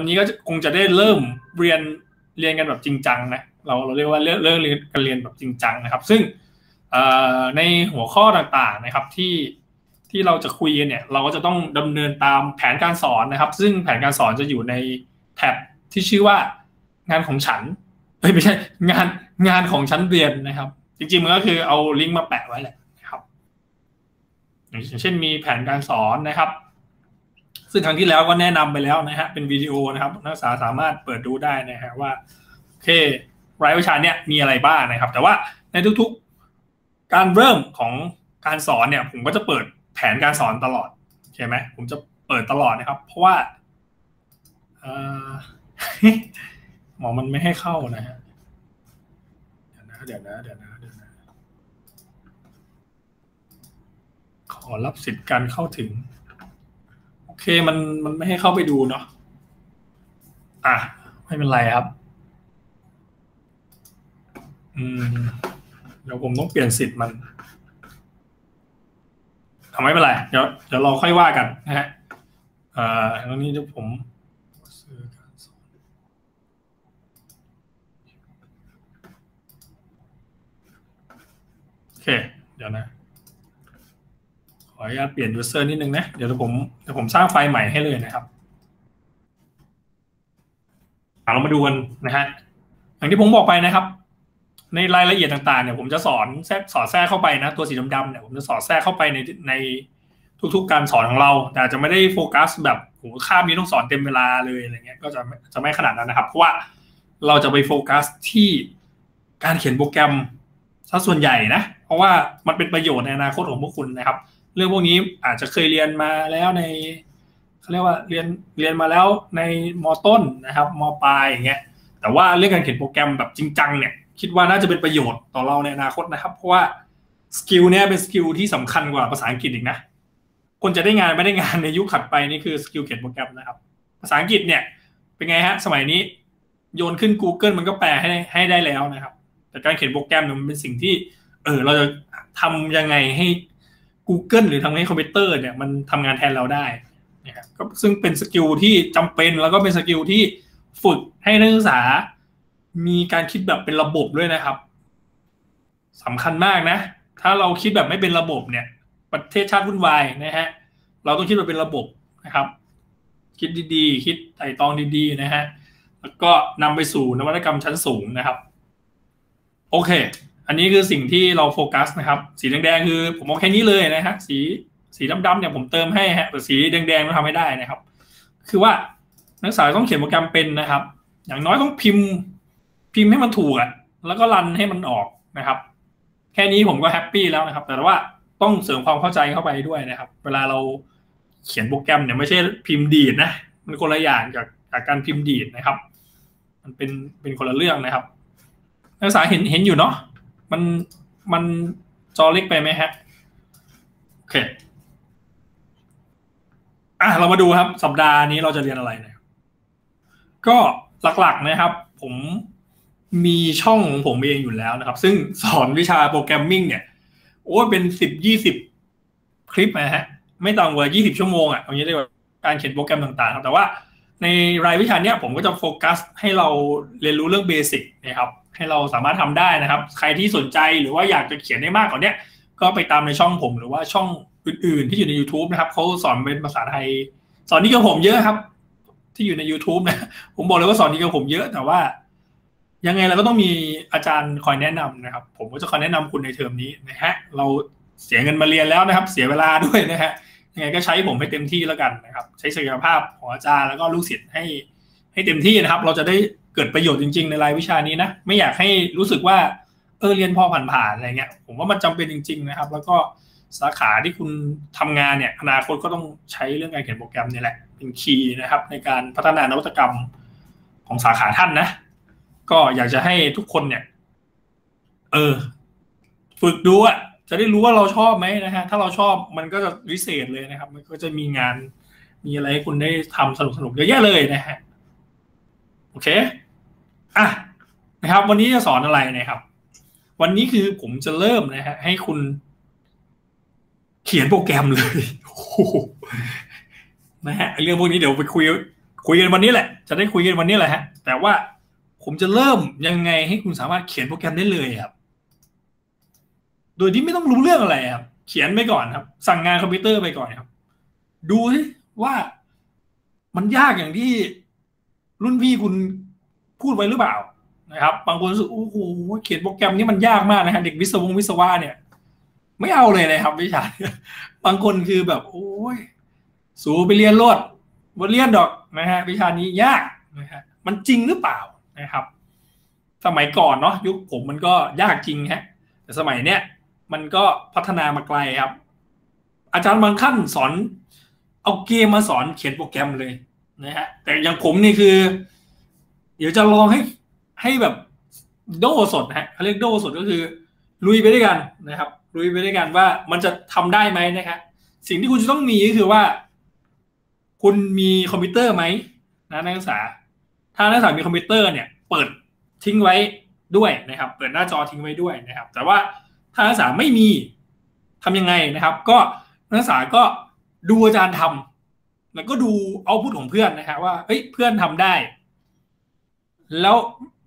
วันนี้ก็คงจะได้เริ่มเรียนเรียนกันแบบจริงจังนะเราเราเรียกว่าเรื่องเริ่มเรียนการเรียนแบบจริงจังนะครับ ซึ่งในหัวข้อต่างๆนะครับที่ที่เราจะคุยเนี่ยเราก็จะต้องดำเนินตามแผนการสอนนะครับ ซึ่งแผนการสอนจะอยู่ในแท็บที่ชื่อว่างานของฉันเอ้ยไม่ใช่งานงานของชั้นเรียนนะครับ จริงๆมันก็คือเอาลิงก์มาแปะไว้แหละนะครับอย่างเช่นมีแผนการสอนนะครับ ซึ่งครั้งที่แล้วก็แนะนำไปแล้วนะฮะเป็นวิดีโอนะครับนักศึกษาสามารถเปิดดูได้นะฮะว่าโอเครายวิชาเนี่ยมีอะไรบ้างนะครับ แต่ว่าในทุกๆ การเริ่มของการสอนเนี่ย ผมก็จะเปิดแผนการสอนตลอดใช่ไหมผมจะเปิดตลอดนะครับ เพราะว่าหมอมันไม่ให้เข้านะฮะเดี๋ยวนะเดี๋ยวนะเดี๋ยวนะเดี๋ยวนะขอรับสิทธิ์การเข้าถึง เคมันมันไม่ให้เข้าไปดูเนาะอะ ไม่เป็นไรครับ อืมเดี๋ยวผมต้องเปลี่ยนสิทธิ์มันทำไม่เป็นไร เดี๋ยวเดี๋ยวเราค่อยว่ากันนะฮะอ่าตรงนี้เดี๋ยวผมโอเค เดี๋ยวนะ ขออนุญาตเปลี่ยน user นิดนึงนะ เดี๋ยวผมเดี๋ยวผมสร้างไฟล์ใหม่ให้เลยนะครับเรามาดูกันนะฮะอย่างที่ผมบอกไปนะครับ ในรายละเอียดต่างๆเนี่ยผมจะสอนแทรกสอดแทรกเข้าไปนะตัวสีดำๆเนี่ยผมจะสอดแทรกเข้าไปในในทุกๆการสอนของเรา แต่จะไม่ได้โฟกัสแบบโหคาบนี้ต้องสอนเต็มเวลาเลยอะไรเงี้ยก็จะจะไม่ขนาดนั้นนะครับ เพราะว่าเราจะไปโฟกัสที่การเขียนโปรแกรมซะส่วนใหญ่นะ เพราะว่ามันเป็นประโยชน์ในอนาคตของพวกคุณนะครับ เรื่องพวกนี้อาจจะเคยเรียนมาแล้วในเขาเรียกว่าเรียนเรียนมาแล้วในมต้นนะครับมปลายอย่างเงี้ยแต่ว่าเรื่องการเขียนโปรแกรมแบบจริงจังเนี่ยคิดว่าน่าจะเป็นประโยชน์ต่อเราในอนาคตนะครับ เพราะว่า skill เนี้ยเป็น skill ที่สำคัญกว่าภาษาอังกฤษอีกนะคนจะได้งานไม่ได้งานในยุคถัดไปนี่คือ skill เขียนโปรแกรมนะครับ ภาษาอังกฤษเนี่ยเป็นไงฮะสมัยนี้โยนขึ้น Google มันก็แปลให้ให้ได้แล้วนะครับ แต่การเขียนโปรแกรมเนี่ยมันเป็นสิ่งที่ เออเราจะทำยังไงให้ Google หรือทำให้คอมพิวเตอร์เนี่ยมันทำงานแทนเราได้นะครับก็ซึ่งเป็น skill ที่จำเป็นแล้วก็เป็น skill ที่ฝึกให้นักศึกษา มีการคิดแบบเป็นระบบด้วยนะครับสำคัญมากนะ ถ้าเราคิดแบบไม่เป็นระบบเนี่ย ประเทศชาติวุ่นวายนะฮะเราต้องคิดแบบเป็นระบบนะครับ คิดดีๆ คิดไต่ตองดีๆนะฮะแล้วก็นำไปสู่นวัตกรรมชั้นสูงนะครับ โอเค อันนี้คือสิ่งที่เราโฟกัสนะครับ สีแดงๆคือผมเอาแค่นี้เลยนะฮะสีสีดำๆเนี่ยผมเติมให้ฮะแต่สีแดงๆเราทำไม่ได้นะครับ คือว่านักศึกษาต้องเขียนโปรแกรมเป็นนะครับ อย่างน้อยต้องพิมพ์พิมพ์ให้มันถูกอะแล้วก็รันให้มันออกนะครับ แค่นี้ผมก็แฮปปี้แล้วนะครับ แต่ว่าต้องเสริมความเข้าใจเข้าไปด้วยนะครับ เวลาเราเขียนโปรแกรมเนี่ยไม่ใช่พิมพ์ดีดนะมันคนละอย่างจากจากการพิมพ์ดีดนะครับ มันเป็นเป็นคนละเรื่องนะครับ นักศึกษาเห็นเห็นอยู่เนาะ มันมันจอเล็กไปไหมฮะโอเคอะเรามาดูครับ สัปดาห์นี้เราจะเรียนอะไรนะก็หลักๆนะครับ ผมมีช่องของผมเองอยู่แล้วนะครับ ซึ่งสอนวิชา programming เนี่ย โอ้เป็นสิบยี่สิบคลิปนะฮะ ไม่ต่ำกว่ายี่สิบชั่วโมงอะเอางี้เรียกว่าการเขียนโปรแกรมต่างๆครับแต่ว่าในรายวิชาเนี้ยผมก็จะโฟกัสให้เราเรียนรู้เรื่อง basic นะครับ ให้เราสามารถทำได้นะครับ ใครที่สนใจหรือว่าอยากจะเขียนได้มากกว่านี้ก็ไปตามในช่องผมหรือว่าช่องอื่น ๆ ที่อยู่ใน YouTube นะครับเขาสอนเป็นภาษาไทย สอนนี้กับผมเยอะครับ ที่อยู่ใน YouTube นะ ผมบอกเลยว่าสอนนี้กับผมเยอะแต่ว่า ยังไงเราก็ต้องมีอาจารย์คอยแนะนำนะครับ ผมก็จะคอยแนะนำคุณในเทอมนี้นะฮะเราเสียเงินมาเรียนแล้วนะครับ เสียเวลาด้วยนะฮะยังไงก็ใช้ผมให้เต็มที่แล้วกันนะครับ ใช้ศักยภาพของอาจารย์แล้วก็ลูกศิษย์ให้ให้เต็มที่นะครับ เราจะได้ เกิดประโยชน์จริง ๆ ในรายวิชานี้นะ ไม่อยากให้รู้สึกว่าเออเรียนพอผ่านๆอะไรเงี้ย ผมว่ามันจำเป็นจริง ๆ นะครับ แล้วก็สาขาที่คุณทำงานเนี่ยอนาคตก็ต้องใช้เรื่องการเขียนโปรแกรมนี่แหละ เป็นคีย์นะครับ ในการพัฒนานวัตกรรมของสาขาท่านนะ ก็อยากจะให้ทุกคนเนี่ย เออ ฝึกดูอะจะได้รู้ว่าเราชอบไหมนะฮะถ้าเราชอบมันก็จะวิเศษเลยนะครับ มันก็จะมีงานมีอะไรให้คุณได้ทำสนุกๆเยอะแยะเลยนะฮะ เคอะนะครับ วันนี้จะสอนอะไรนะครับ วันนี้คือผมจะเริ่มนะฮะให้คุณ เขียนโปรแกรมเลยนะฮะเรื่องพวกนี้เดี๋ยวไปคุยคุยกันวันนี้แหละ จะได้คุยกันวันนี้แหละฮะ แต่ว่าผมจะเริ่มยังไงให้คุณสามารถเขียนโปรแกรมได้เลยครับ โดยที่ไม่ต้องรู้เรื่องอะไรครับ เขียนไปก่อนครับ สั่งงานคอมพิวเตอร์ไปก่อนครับ ดูสิว่ามันยากอย่างที่ รุ่นพี่คุณพูดไว้หรือเปล่านะครับ บางคนรู้สึกโอ้โหเขียนโปรแกรมนี้มันยากมากนะฮะเด็กวิศวงวิศวะเนี่ย ไม่เอาเลยนะครับวิชาบางคนคือแบบ โอ้ยสูไปเรียนรดบนเรียนดอกนะฮะวิชานี้ยากนะฮะมันจริงหรือเปล่านะครับ สมัยก่อนเนาะยุคผมมันก็ยากจริงฮะแต่สมัยเนี้ยมันก็พัฒนามาไกลครับ อาจารย์บางขั้นสอน เอาเกมมาสอนเขียนโปรแกรมเลย นะฮะแต่อย่างผมนี่คือ เดี๋ยวจะลองให้ให้แบบโดสดฮะเขาเรียกโดสดก็คือ ลุยไปด้วยกันนะครับ ลุยไปด้วยกันว่ามันจะทำได้ไหมนะครับสิ่งที่คุณจะต้องมีก็คือว่า คุณมีคอมพิวเตอร์ไหมนะนักศึกษา ถ้านักศึกษามีคอมพิวเตอร์เนี่ย เปิดทิ้งไว้ด้วยนะครับ เปิดหน้าจอทิ้งไว้ด้วยนะครับ แต่ว่าถ้านักศึกษาไม่มีทำยังไงนะครับ ก็นักศึกษาก็ดูอาจารย์ทำ แล้วก็ดูเอาพุทของเพื่อนนะครับว่าเฮ้ยเพื่อนทำได้ แล้ว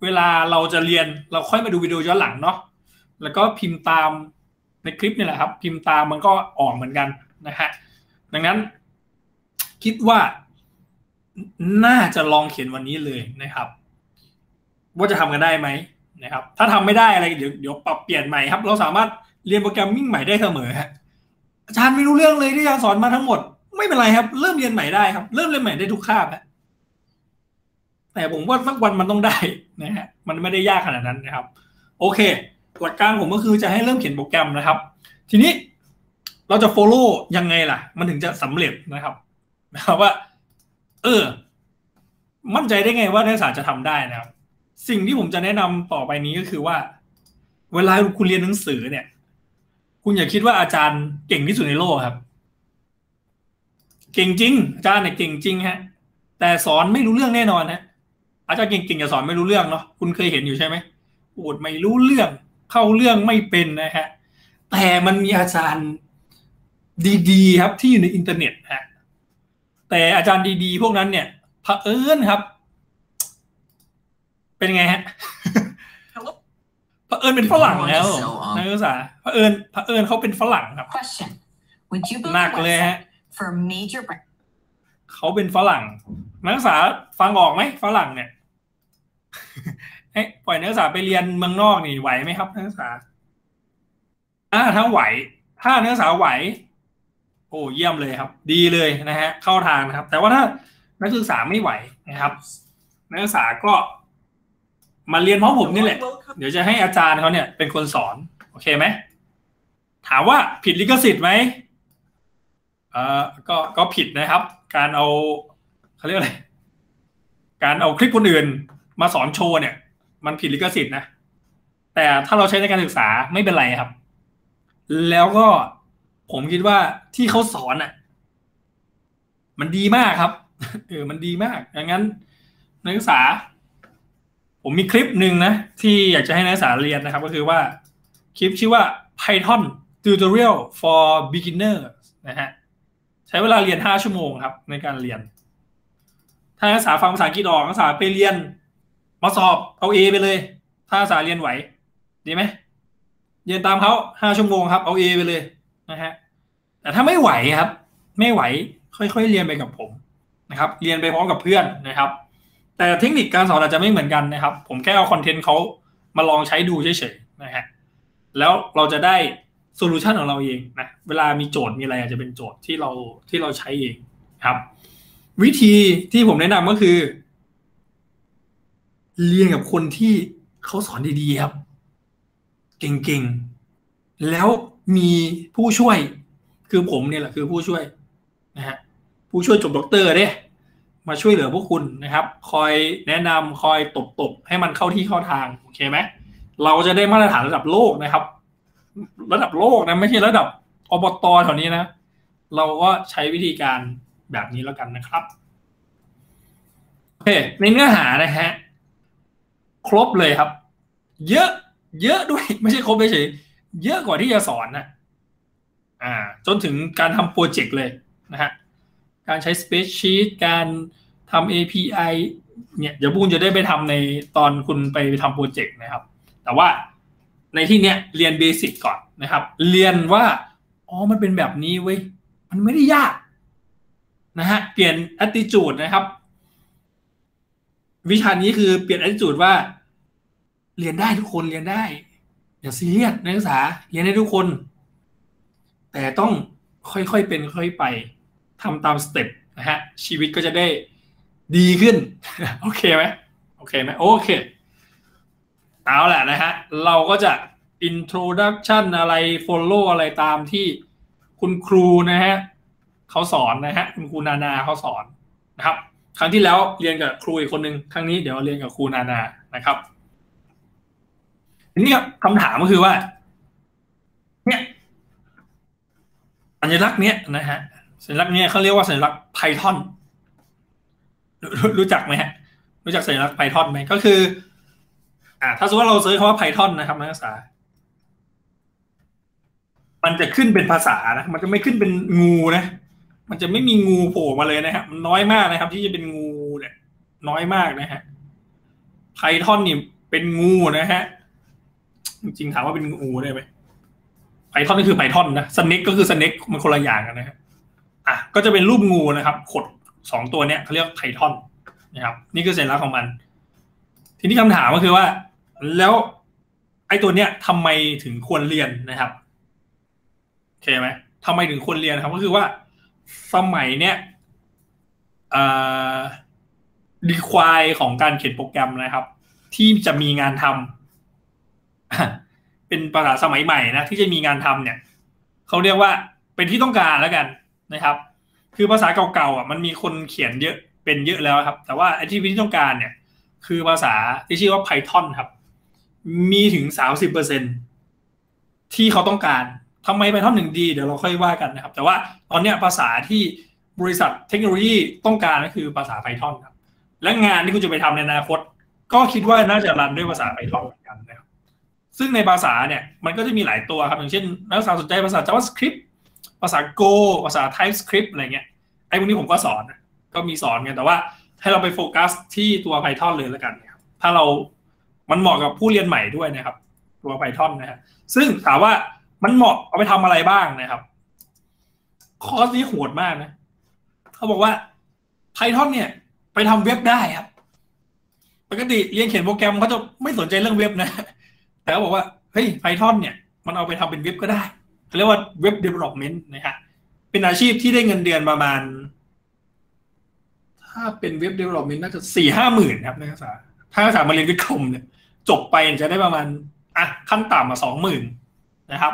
เวลาเราจะเรียนเราค่อยมาดูวิดีโอย้อนหลังเนาะแล้วก็พิมพ์ตามในคลิปนี่แหละครับ พิมพ์ตามมันก็ออกเหมือนกันนะฮะดังนั้นคิดว่าน่าจะลองเขียนวันนี้เลยนะครับ ว่าจะทำกันได้ไหมนะครับ ถ้าทำไม่ได้อะไรเดี๋ยวเดี๋ยวปรับเปลี่ยนใหม่ครับ เราสามารถเรียนโปรแกรมมิ่งใหม่ได้เสมอฮะอาจารย์ไม่รู้เรื่องเลยที่อาจารย์สอนมาทั้งหมด ไม่เป็นไรครับ เริ่มเรียนใหม่ได้ครับ เริ่มเรียนใหม่ได้ทุกคาบฮะแต่ผมว่าสักวันมันต้องได้นะฮะมันไม่ได้ยากขนาดนั้นนะครับ โอเค หลักการผมก็คือจะให้เริ่มเขียนโปรแกรมนะครับ ทีนี้เราจะ follow ยังไงล่ะ มันถึงจะสำเร็จนะครับนะครับว่า เออ มั่นใจได้ไงว่านักศึกษาจะทำได้นะครับ สิ่งที่ผมจะแนะนำต่อไปนี้ก็คือว่า เวลาคุณเรียนหนังสือเนี่ย คุณอย่าคิดว่าอาจารย์เก่งที่สุดในโลกครับ เก่งจริงอาจารย์เนี่ยเก่งจริงฮะ แต่สอนไม่รู้เรื่องแน่นอนฮะอาจารย์เก่งๆจะสอนไม่รู้เรื่องเนาะคุณเคยเห็นอยู่ใช่ไหมพูดไม่รู้เรื่อง เข้าเรื่องไม่เป็นนะฮะแต่มันมีอาจารย์ดีๆ ครับที่อยู่ในอินเทอร์เน็ตฮะแต่อาจารย์ดีๆ พวกนั้นเนี่ยเผอิญครับ เป็นไงฮะเผอิญเป็นฝรั่งแล้วนักศึกษาเผอิญเผอิญเขาเป็นฝรั่งครับหนักเลยฮะ เขาเป็นฝรั่ง นักศึกษาฟังออกไหมฝรั่งเนี่ยให้ปล่อยนักศึกษาไปเรียนเมืองนอกนี่ไหวไหมครับนักศึกษาอ่าถ้าไหว ถ้านักศึกษาไหว โอ้เยี่ยมเลยครับ ดีเลยนะฮะ เข้าทางนะครับ แต่ว่าถ้านักศึกษาไม่ไหวนะครับ นักศึกษาก็มาเรียนเพร้อมผมนี่แหละ เดี๋ยวจะให้อาจารย์เขาเนี่ยเป็นคนสอน โอเคไหม ถามว่าผิดลิขสิทธิ์ไหม เอ่อก็ก็ผิดนะครับ การเอาเขาเรียกอะไรการเอาคลิปคนอื่นมาสอนโชว์เนี่ย มันผิดลิขสิทธิ์นะแต่ถ้าเราใช้ในการศึกษาไม่เป็นไรครับ แล้วก็ผมคิดว่าที่เขาสอนอะ มันดีมากครับเออมันดีมากอย่างนั้นนักศึกษา ผมมีคลิปหนึ่งนะ ที่อยากจะให้นักศึกษาเรียนนะครับ ก็คือว่าคลิปชื่อว่า Python Tutorial for Beginners นะฮะ ช้เวลาเรียนห้าชั่วโมงครับ ในการเรียน ถ้านักศึกษาฟังภาษาอังกฤษออกนักศึกษาไปเรียนมาสอบเอา A ไปเลย ถ้านักศึกษาเรียนไหว ดีไหมเรียนตามเขาห้าชั่วโมงครับเอา A ไปเลยนะฮะแต่ถ้าไม่ไหวครับ ไม่ไหวค่อยๆเรียนไปกับผมนะครับ เรียนไปพร้อมกับเพื่อนนะครับ แต่เทคนิคการสอนอาจจะไม่เหมือนกันนะครับ ผมแค่เอา content เขามาลองใช้ดูเฉยๆนะฮะแล้วเราจะได้ solution ของเราเองนะเวลามีโจทย์มีอะไรอาจจะเป็นโจทย์ที่เราที่เราใช้เองครับ วิธีที่ผมแนะนำก็คือ เรียนกับคนที่เขาสอนดีๆครับ เก่งๆ แล้วมีผู้ช่วยคือผมเนี่ยแหละคือผู้ช่วยนะฮะผู้ช่วยจบด็อกเตอร์เนี่ยมาช่วยเหลือพวกคุณนะครับ คอยแนะนำคอยตบๆ ให้มันเข้าที่เข้าทาง โอเคไหมเราจะได้มาตรฐานระดับโลกนะครับ ระดับโลกนะ ไม่ใช่ระดับอบตแถวนี้นะ เราก็ใช้วิธีการแบบนี้แล้วกันนะครับโอเคในเนื้อหานะฮะ ครบเลยครับ เยอะ เยอะด้วย ไม่ใช่ครบเฉยเยอะกว่าที่จะสอนนะอ่า จนถึงการทำโปรเจกต์เลยนะฮะ การใช้สเปซชีตการททำ API เนี่ยเดี๋ยวบุญจะได้ไปทำในตอนคุณไปทำโปรเจกต์นะครับ แต่ว่า ในที่เนี้ยเรียนเบสิกก่อนนะครับ เรียนว่าอ๋อมันเป็นแบบนี้เว้ยมันไม่ได้ยากนะฮะเปลี่ยน attitude นะครับ วิชานี้คือเปลี่ยน attitude ว่า เรียนได้ทุกคนเรียนได้อย่าซีเรียสนักศึกษาเรียนได้ทุกคน แต่ต้องค่อยๆเป็นค่อยไปทำตามสเต็ปนะฮะชีวิตก็จะได้ดีขึ้น โอเคไหมโอเคไหมโอเค เอาแหละนะฮะ เราก็จะ introduction อะไร follow อะไรตามที่คุณครูนะฮะเขาสอนนะฮะคุณครูนานาเขาสอนนะครับ ครั้งที่แล้วเรียนกับครูอีกคนหนึ่งครั้งนี้เดี๋ยวเรียนกับครูนานานะครับทีนี้คำถามก็คือว่า เนี่ยสัญลักษณ์เนี้ยนะฮะสัญลักษณ์เนี้ยเขาเรียกว่าสัญลักษณ์ไพทอนรู้จักไหมฮะรู้จักสัญลักษณ์ไพทอนไหมก็คือ อ่าถ้าสมมติว่าเราเซิร์ชคำว่าไพทอนนะครับนักศึกษา มันจะขึ้นเป็นภาษานะ มันจะไม่ขึ้นเป็นงูนะ มันจะไม่มีงูโผล่มาเลยนะครับมันน้อยมากนะครับ ที่จะเป็นงูเนี่ยน้อยมากนะฮะไพทอนนี่เป็นงูนะฮะ จริงถามว่าเป็นงูได้ไหมไพทอนก็คือไพทอนนะสเน็กก็คือสเน็กมันคนละอย่างกันนะฮะอะก็จะเป็นรูปงูนะครับ ขดสองตัวเนี้ยเขาเรียกไพทอนนะครับ นี่คือสัญลักษณ์ของมัน ทีนี้คำถามก็คือว่า แล้วไอ้ตัวเนี้ยทำไมถึงควรเรียนนะครับโอเคไหมทำไมถึงควรเรียนครับ ก็คือว่าสมัยเนี้ยดีควายของการเขียนโปรแกรมนะครับ ที่จะมีงานทำเป็นภาษาสมัยใหม่นะที่จะมีงานทำเนี่ยเขาเรียกว่าเป็นที่ต้องการแล้วกันนะครับ คือภาษาเก่าๆอะมันมีคนเขียนเยอะเป็นเยอะแล้วครับ แต่ว่าไอ้ที่ที่ต้องการเนี่ย คือภาษาที่ชื่อว่า Python ครับ มีถึงสามสิบเปอร์เซ็นที่เขาต้องการทำไม Python หนึ่งดีเดี๋ยวเราค่อยว่ากันนะครับ แต่ว่าตอนนี้ภาษาที่บริษัทเทคโนโลยีต้องการก็คือภาษา Python ครับ และงานที่คุณจะไปทำในอนาคต ก็คิดว่าน่าจะรันด้วยภาษา Python เหมือนกันนะครับซึ่งในภาษาเนี่ยมันก็จะมีหลายตัวครับ อย่างเช่น นักศึกษาสนใจภาษา JavaScript ภาษา Go ภาษา TypeScript อะไรเงี้ยไอ้พวกนี้ผมก็สอนก็มีสอนกันแต่ว่าให้เราไปโฟกัสที่ตัว Python เลยแล้วกันนะครับถ้าเรา มันเหมาะกับผู้เรียนใหม่ด้วยนะครับ ตัว Python นะฮะซึ่งถามว่ามันเหมาะเอาไปทำอะไรบ้างนะครับ คอร์สนี้โหดมากนะ เขาบอกว่า Python เนี่ย ไปทำเว็บได้ครับ ปกติเรียนเขียนโปรแกรมเขาจะไม่สนใจเรื่องเว็บนะ แต่เขาบอกว่า เฮ้ย Python เนี่ย มันเอาไปทำเป็นเว็บก็ได้เขาเรียกว่าเว็บ development นะฮะเป็นอาชีพที่ได้เงินเดือนประมาณ ถ้าเป็นเว็บ development น่าจะสี่ห้าหมื่นครับนักศึกษาถ้านักศึกษามาเรียนวิทย์คมเนี่ย จบไปจะได้ประมาณอะขั้นต่ำมาสองหมื่นนะครับ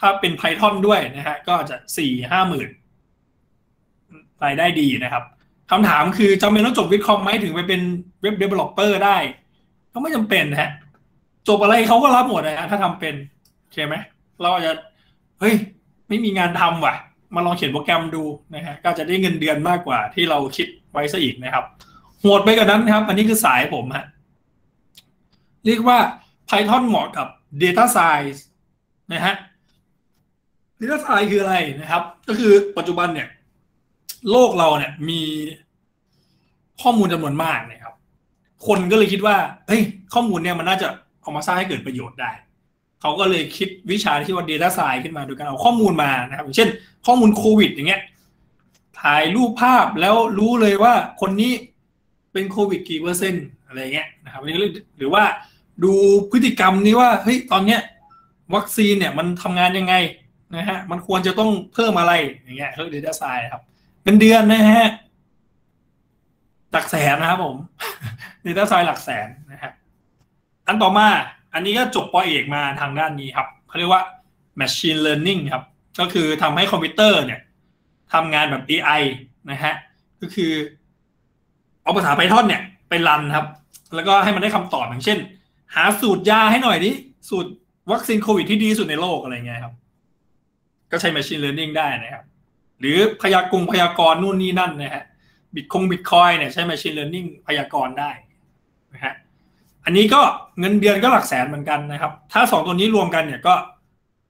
ถ้าเป็น Python ด้วยนะฮะก็จะสี่ห้าหมื่นรายได้ดีนะครับคำถามคือจำเป็นต้องจบวิทคอมไหมถึงไปเป็น web developer ได้ ก็ไม่จำเป็นนะฮะจบอะไรเขาก็รับหมดนะฮะถ้าทำเป็นโอเคไหมเราอาจจะเฮ้ยไม่มีงานทำว่ะ มาลองเขียนโปรแกรมดูนะฮะก็จะได้เงินเดือนมากกว่าที่เราคิดไว้ซะอีกนะครับโหดไปกว่านั้นครับ อันนี้คือสายผมฮะ เรียกว่า Python เหมาะกับ Data Science นะฮะ Data Science คืออะไรนะครับ ก็คือปัจจุบันเนี่ย โลกเราเนี่ยมีข้อมูลจำนวนมากนะครับ คนก็เลยคิดว่าเฮ้ยข้อมูลเนี่ยมันน่าจะเอามาสร้างให้เกิดประโยชน์ได้ เขาก็เลยคิดวิชาที่ว่า Data Science ขึ้นมาโดยการเอาข้อมูลมานะครับเช่น ข้อมูลโควิด อย่างเงี้ยถ่ายรูปภาพแล้วรู้เลยว่าคนนี้เป็นโควิดกี่เปอร์เซ็นต์อะไรเงี้ยนะครับหรือว่า ดูพฤติกรรมนี้ว่าเฮ้ยตอนเนี้ยวัคซีนเนี่ยมันทำงานยังไงนะฮะมันควรจะต้องเพิ่มอะไรอย่างเงี้ยเขาเรียก Data Science ครับเป็นเดือนนะฮะหลักแสนนะครับผม Data Science หลักแสนนะฮะอันต่อมาอันนี้ก็จบปอเอกมาทางด้านนี้ครับเขาเรียกว่า Machine Learning ครับ ก็คือทำให้คอมพิวเตอร์เนี่ยทำงานแบบ AI นะฮะ ก็คือ เอาภาษา Python เนี่ยไปรันครับ แล้วก็ให้มันได้คำตอบอย่างเช่น หาสูตรยาให้หน่อยดิ สูตรวัคซีนโควิดที่ดีสุดในโลกอะไรเงี้ยครับ ก็ใช้ Machine Learning ได้นะครับ หรือพยากรพยากรณ์นู่นนี่นั่นนะฮะบิตคงบิตคอยเนี่ยใช้ Machine Learning พยากรณ์ได้นะฮะอันนี้ก็เงินเดือนก็หลักแสนเหมือนกันนะครับ ถ้าสองตัวนี้รวมกันเนี่ยก็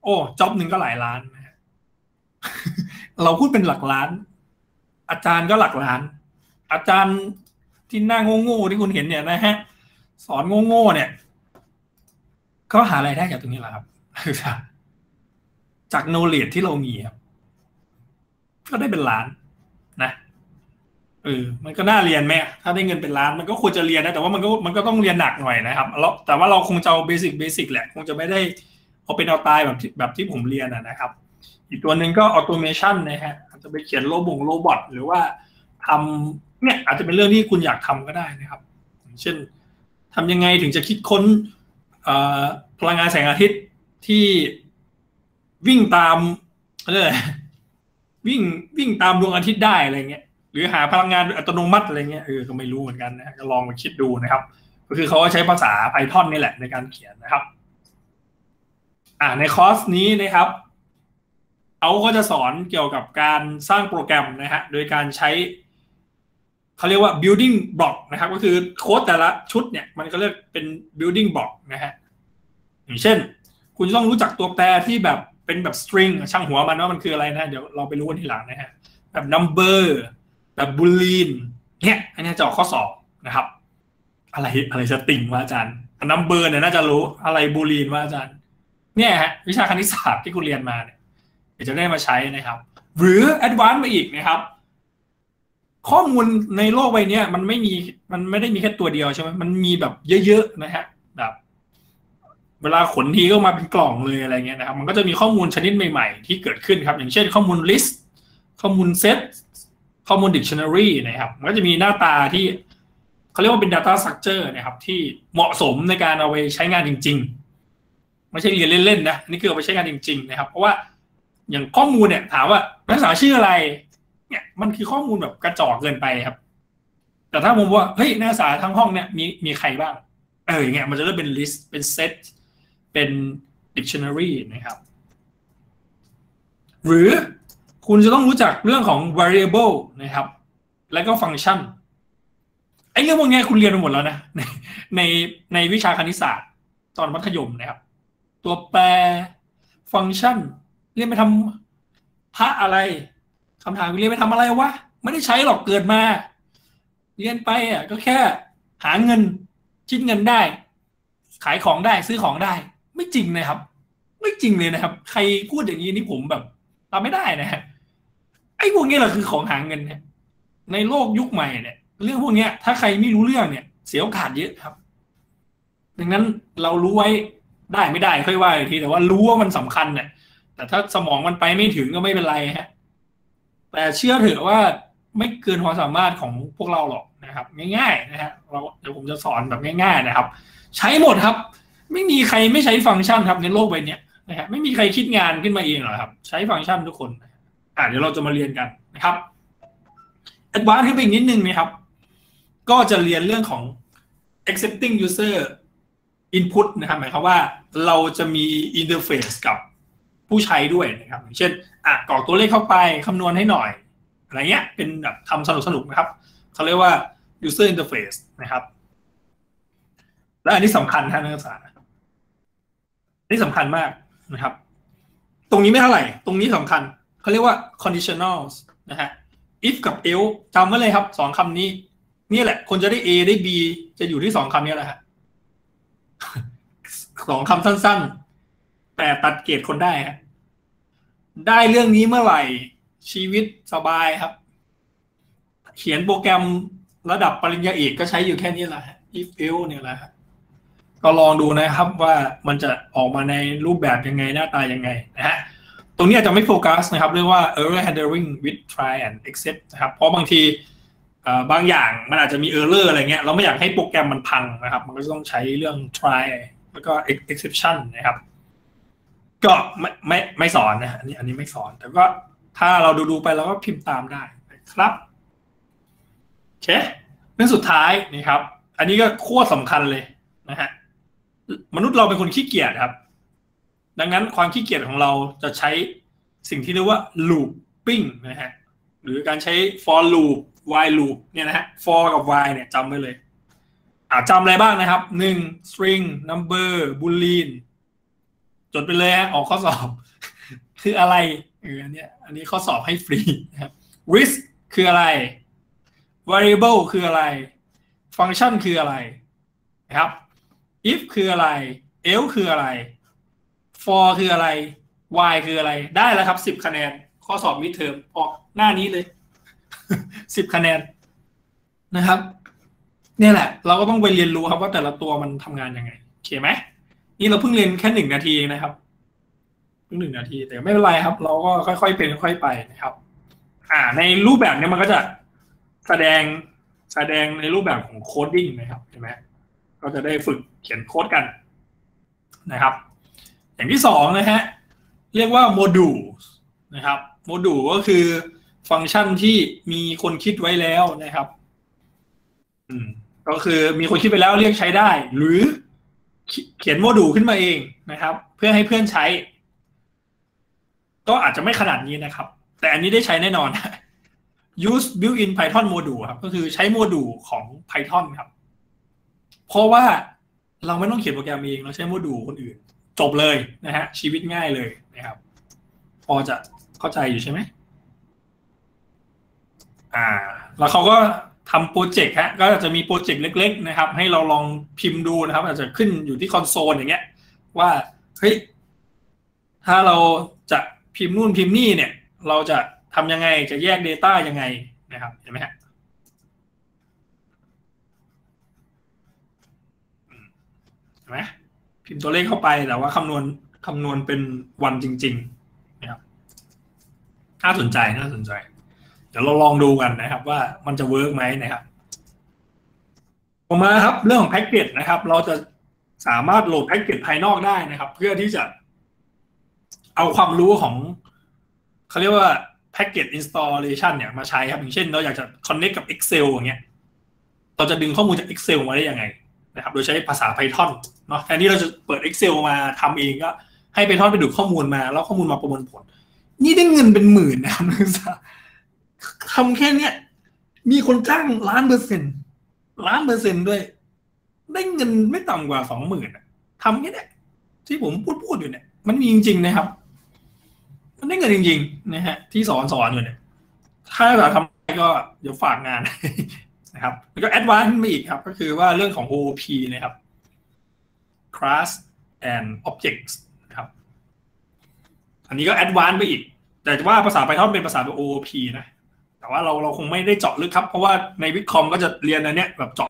โอ้ job หนึ่งก็หลายล้านนะฮะเราพูดเป็นหลักล้าน อาจารย์ก็หลักล้าน อาจารย์ที่หน้าโง่ๆที่คุณเห็นเนี่ยนะฮะสอนโง่ๆเนี่ย ก็หาอะไรได้จากตรงนี้แหละครับจาก knowledge ที่เรามีครับ ก็ได้เป็นล้านนะเออมันก็น่าเรียนไหมถ้าได้เงินเป็นล้านมันก็ควรจะเรียนนะแต่ว่ามันก็มันก็ต้องเรียนหนักหน่อยนะครับแล้วแต่ว่าเราคงจะเอา basic basic แหละ คงจะไม่ได้เอาเป็นเอาตายแบบแบบที่ผมเรียนนะครับ อีกตัวหนึ่งก็ automation นะฮะอาจจะไปเขียนโรบง robot หรือว่าทำเนี่ยอาจจะเป็นเรื่องที่คุณอยากทำก็ได้นะครับ เช่นทำยังไงถึงจะคิดค้น พลังงานแสงอาทิตย์ที่วิ่งตามอะไรวิ่งวิ่งตามดวงอาทิตย์ได้อะไรเงี้ยหรือหาพลังงานอัตโนมัติอะไรเงี้ยเออก็ไม่รู้เหมือนกันนะก็ลองมาคิดดูนะครับ ก็คือเขาใช้ภาษา Python นี่แหละในการเขียนนะครับ อ่าในคอร์สนี้นะครับเขาก็จะสอนเกี่ยวกับการสร้างโปรแกรมนะฮะโดยการใช้ เขาเรียกว่า building block นะครับ ก็คือโค้ดแต่ละชุดเนี่ย มันก็เรียกเป็น building block นะฮะอย่างเช่น คุณต้องรู้จักตัวแปรที่แบบเป็นแบบ string ช่างหัวมันว่ามันคืออะไรนะ เดี๋ยวเราไปรู้กันทีหลังนะฮะแบบ number แบบ boolean เนี่ยอันนี้จะออกข้อสอบนะครับ อะไรอะไรจะติ่งว่าอาจารย์ number เนี่ยน่าจะรู้อะไร boolean ว่าอาจารย์ เนี่ยฮะวิชาคณิตศาสตร์ที่คุณเรียนมาเนี่ยจะได้มาใช้นะครับ หรือ advance มาอีกนะครับ ข้อมูลในโลกใบนี้มันไม่มีมันไม่ได้มีแค่ตัวเดียวใช่ไหมมันมีแบบเยอะๆนะฮะแบบเวลาขนทีก็มาเป็นกล่องเลยอะไรเงี้ยนะครับ มันก็จะมีข้อมูลชนิดใหม่ๆ ที่เกิดขึ้นครับ อย่างเช่นข้อมูล list ข้อมูล set ข้อมูล dictionary นะครับ มันก็จะมีหน้าตาที่เขาเรียกว่าเป็น data structure นะครับ ที่เหมาะสมในการเอาไปใช้งานจริง ๆ ไม่ใช่เรียนเล่นๆนะนี่คือเอาไปใช้งานจริง ๆ นะครับ เพราะว่าอย่างข้อมูลเนี่ยถามว่านักศึกษาชื่ออะไร เนี่ยมันคือข้อมูลแบบกระจอกเกินไปครับ แต่ถ้าผมว่าเฮ้ยนักศึกษาทั้งห้องเนี่ยมีมีใครบ้าง เอออย่างเงี้ยมันจะเริ่มเป็น list เป็น set เป็น dictionary นะครับ หรือคุณจะต้องรู้จักเรื่องของ variable นะครับ แล้วก็ฟังก์ชันไอ้เรื่องพวกนี้คุณเรียนมาหมดแล้วนะในในในวิชาคณิตศาสตร์ ตอนมัธยมนะครับ ตัวแปรฟังก์ชัน เรียนไปทำพระอะไร คำถามเรียนไปทำอะไรวะไม่ได้ใช้หรอกเกิดมา เรียนไปอะก็แค่หาเงินชิ้นเงินได้ ขายของได้ซื้อของได้ ไม่จริงนะครับ ไม่จริงเลยนะครับ ใครพูดอย่างนี้นี่ผมแบบตามไม่ได้นะฮะไอ้พวกนี้แหละคือของหาเงินเนี่ยในโลกยุคใหม่เนี่ย เรื่องพวกนี้ถ้าใครไม่รู้เรื่องเนี่ย เสียโอกาสเยอะครับ ดังนั้นเรารู้ไว้ได้ไม่ได้ค่อยว่าอีกทีแต่ว่ารู้ว่ามันสำคัญเนี่ยแต่ถ้าสมองมันไปไม่ถึงก็ไม่เป็นไรฮะ แต่เชื่อเถอะว่าไม่เกินความสามารถของพวกเราหรอกนะครับ ง่ายๆนะฮะเราเดี๋ยวผมจะสอนแบบง่าย ๆ นะครับ ใช้หมดครับ ไม่มีใครไม่ใช้ฟังก์ชันครับในโลกใบนี้นะฮะไม่มีใครคิดงานขึ้นมาเองหรอกครับ ใช้ฟังก์ชันทุกคนอ่าเดี๋ยวเราจะมาเรียนกันนะครับแอดวานซ์ขึ้นไปอีกนิดนึงนะครับ ก็จะเรียนเรื่องของ accepting user input นะครับหมายความว่าเราจะมี interface กับผู้ใช้ด้วยนะครับเช่น อะกรอกตัวเลขเข้าไปคำนวณให้หน่อยอะไรเงี้ยเป็นแบบทำสนุกสนุกนะครับเขาเรียกว่า user interface นะครับ และอันนี้สำคัญท่านนักศึกษานี่สำคัญมากนะครับ ตรงนี้ไม่เท่าไหร่ ตรงนี้สำคัญเขาเรียกว่า conditionals นะฮะ if กับ else จำไว้เลยครับสองคำนี้ นี่แหละ คนจะได้ A ได้ B จะอยู่ที่สองคำนี้แหละฮะสองคำสั้นๆ แต่ตัดเกรดคนได้ฮะ ได้เรื่องนี้เมื่อไหร่ ชีวิตสบายครับ เขียนโปรแกรมระดับปริญญาเอกก็ใช้อยู่แค่นี้แหละ if else เนี่ยแหละก็ลองดูนะครับว่ามันจะออกมาในรูปแบบยังไงหน้าตายังไงนะฮะตรงนี้อาจจะไม่โฟกัสนะครับเรียกว่า error handling with try and accept นะครับเพราะบางทีบางอย่างมันอาจจะมี error อะไรเงี้ยเราไม่อยากให้โปรแกรมมันพังนะครับ มันก็ต้องใช้เรื่อง try แล้วก็ exception นะครับ ก็ไม่ไม่ไม่สอนนะอันนี้อันนี้ไม่สอน แต่ก็ถ้าเราดูดูไปเราก็พิมพ์ตามได้ครับโอเคเรื่องสุดท้ายนี่ครับ อันนี้ก็โคตรสำคัญเลยนะฮะมนุษย์เราเป็นคนขี้เกียจครับ ดังนั้นความขี้เกียจของเราจะใช้สิ่งที่เรียกว่า looping นะฮะหรือการใช้ for loop while loop เนี่ยนะฮะ for กับ while เนี่ยจำไว้เลยอ่าจำอะไรบ้างนะครับหนึ่ง string number boolean จดไปเลยฮะออกข้อสอบ คืออะไรเอออันนี้อันนี้ข้อสอบให้ฟรีนะครับ risk คืออะไร variable คืออะไรฟังก์ชันคืออะไรนะครับ if คืออะไร else คืออะไร for คืออะไร why คืออะไร ได้แล้วครับสิบคะแนน ข้อสอบมิดเทอมออกหน้านี้เลยสิบคะแนนนะครับ เนี่ยแหละ เราก็ต้องไปเรียนรู้ครับว่าแต่ละตัวมันทำงานยังไงโอเคไหม นี่เราเพิ่งเรียนแค่หนึ่งนาทีนะครับเพิ่งหนึ่งนาที แต่ไม่เป็นไรครับ เราก็ค่อยๆเป็นค่อยๆไปนะครับ อ่า ในรูปแบบนี้มันก็จะแสดงแสดงในรูปแบบของ coding นะครับเห็นไหมก็จะได้ฝึกเขียนโค้ดกันนะครับ อย่างที่สองนะฮะเรียกว่าโมดูลนะครับโมดูลก็คือฟังก์ชันที่มีคนคิดไว้แล้วนะครับ อืมก็คือมีคนคิดไปแล้วเรียกใช้ได้ หรือ เขียนโมดูลขึ้นมาเองนะครับ เพื่อให้เพื่อนใช้ ก็อาจจะไม่ขนาดนี้นะครับ แต่อันนี้ได้ใช้แน่นอน use built-in Python module ครับ ก็คือใช้โมดูลของ Python ครับ เพราะว่าเราไม่ต้องเขียนโปรแกรมเอง เราใช้โมดูลคนอื่น จบเลยนะฮะ ชีวิตง่ายเลยนะครับ พอจะเข้าใจอยู่ใช่ไหมอ่า แล้วเขาก็ ทำโปรเจกต์ฮะก็จะมีโปรเจกต์เล็ก ๆ นะครับ ให้เราลองพิมพ์ดูนะครับ อาจจะขึ้นอยู่ที่คอนโซลอย่างเงี้ย ว่าเฮ้ยถ้าเราจะพิมพ์นู่นพิมพ์นี่เนี่ย เราจะทำยังไงจะแยก Data ยังไงนะครับเห็นไหมฮะเห็นไหมพิมพ์ตัวเลขเข้าไปแต่ว่าคำนวณคำนวณเป็นวันจริง ๆ นะครับน่าสนใจน่าสนใจ เดี๋ยวเราลองดูกันนะครับ ว่ามันจะเวิร์กไหมนะครับต่อมาครับเรื่องของแพ็กเกจนะครับ เราจะสามารถโหลดแพ็กเกจภายนอกได้นะครับ เพื่อที่จะเอาความรู้ของเขาเรียกว่า package installation เนี่ยมาใช้ครับอย่างเช่น เราอยากจะ connect กับ Excel อย่างเงี้ยเราจะดึงข้อมูลจาก Excel มาได้ยังไงนะครับ โดยใช้ภาษา Python เนาะแทนที่เราจะเปิด Excel มาทำเองก็ ให้ Python ไปดูข้อมูลมา แล้วข้อมูลมาประมวลผล นี่ได้เงินเป็นหมื่นนะครับนักศึกษา ทำแค่เนี้ยมีคนจ้างล้านเปอร์เซ็นต์ล้านเปอร์เซ็นต์ด้วย ได้เงินไม่ต่ำกว่าสองหมื่นทำแค่เนี้ยที่ผมพูดพูดอยู่เนี่ย มันมีจริง ๆ นะครับ มันได้เงินจริง ๆ นะฮะ ที่สอนสอนอยู่เนี่ย ถ้าเราทำก็เดี๋ยวฝากงานนะครับ แล้วก็ advance มาอีกครับ ก็คือว่าเรื่องของ OOP นะครับ class and objects นะครับ อันนี้ก็ advance ไปอีก แต่ว่าภาษา Python เป็นภาษาตัว OOP นะ แต่ว่าเราเราคงไม่ได้เจาะลึกครับ เพราะว่าในวิทคอมก็จะเรียนอันเนี้ยแบบเจาะ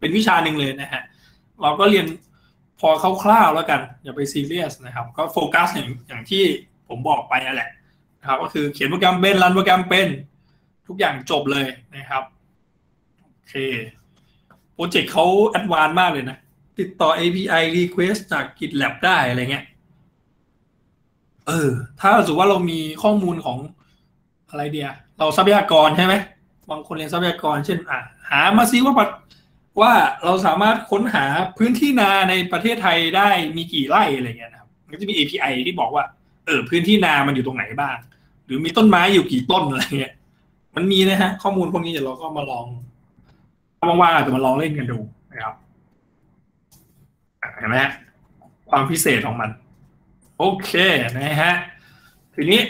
เป็นวิชาหนึ่งเลยนะฮะเราก็เรียนพอคร่าวๆแล้วกัน อย่าไปซีเรียสนะครับ ก็โฟกัสอย่างอย่างที่ผมบอกไปนั่นแหละนะครับก็คือเขียนโปรแกรมเป็นรันโปรแกรมเป็น ทุกอย่างจบเลยนะครับโอเคโปรเจกต์เขาแอดวานมากเลยนะ ติดต่อ API request จาก GitLab ได้อะไรเงี้ยเออ ถ้าสมมติว่าเรามีข้อมูลของอะไรเดีย เราทรัพยากรใช่ไหมบางคนเรียนทรัพยากร เช่นอะหามาซิว่าว่าเราสามารถค้นหาพื้นที่นาในประเทศไทยได้มีกี่ไร่อะไรเงี้ยนะครับมันก็จะมี API ที่บอกว่า เออพื้นที่นามันอยู่ตรงไหนบ้าง หรือมีต้นไม้อยู่กี่ต้นอะไรเงี้ย มันมีนะฮะ ข้อมูลพวกนี้เดี๋ยวเราก็มาลองว่างๆอาจจะมาลองเล่นกันดูนะครับเห็นไหมฮะความพิเศษของมัน โอเคนะฮะ ทีนี้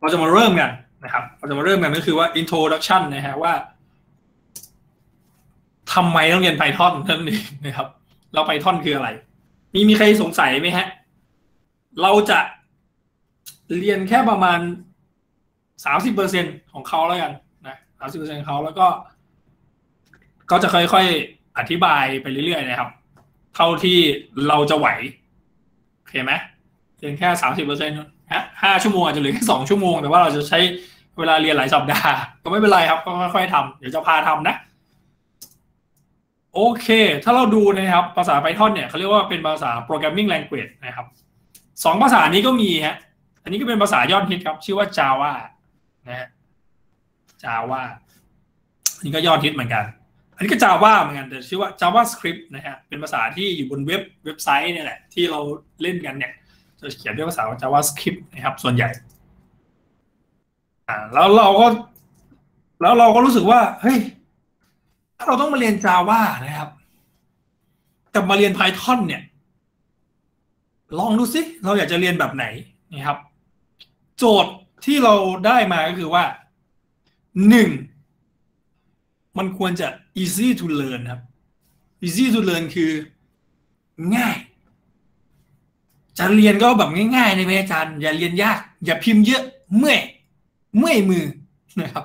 เราจะมาเริ่มกัน นะครับเราจะมาเริ่มกันก็คือว่า introduction นะฮะว่าทำไมต้องเรียน Python นั่นเองนะครับ เรา Python คืออะไร มีมีใครสงสัยไหมฮะ เราจะเรียนแค่ประมาณสามสิบเปอร์เซ็นของเขาแล้วกันนะสามสิบเปอร์เซ็นของเขาแล้วก็ ก็จะค่อยๆอธิบายไปเรื่อยๆนะครับ เท่าที่เราจะไหวโอเคไหมเรียนแค่สามสิบเปอร์เซ็นต์ฮะห้าชั่วโมงอาจจะเหลือแค่สองชั่วโมง แต่ว่าเราจะใช้ เวลาเรียนหลายสัปดาห์ ก็ไม่เป็นไรครับ ก็ค่อยๆทำเดี๋ยวจะพาทำนะ โอเค ถ้าเราดูนะครับ ภาษา Python เนี่ยเขาเรียกว่าเป็นภาษา programming language นะครับสองภาษานี้ก็มีฮะ อันนี้ก็เป็นภาษายอดฮิตครับ ชื่อว่า Java นะฮะ Java อันนี้ก็ยอดฮิตเหมือนกัน อันนี้ก็ Java เหมือนกันแต่ชื่อว่า JavaScript นะฮะ เป็นภาษาที่อยู่บนเว็บเว็บไซต์เนี่ยแหละที่เราเล่นกันเนี่ยจะเขียนด้วยภาษา JavaScript นะครับ ส่วนใหญ่ อ่าแล้วเราก็ แล้วเราก็รู้สึกว่า เฮ้ยถ้าเราต้องมาเรียน Java นะครับ กับมาเรียน Python เนี่ย ลองดูสิเราอยากจะเรียนแบบไหนนะครับ โจทย์ที่เราได้มาก็คือว่าหนึ่งมันควรจะ easy to learn ครับ easy to learn คือง่าย จะเรียนก็แบบง่ายๆในอาจารย์ อย่าเรียนยาก อย่าพิมพ์เยอะเมื่อย เมื่อยมือนะครับ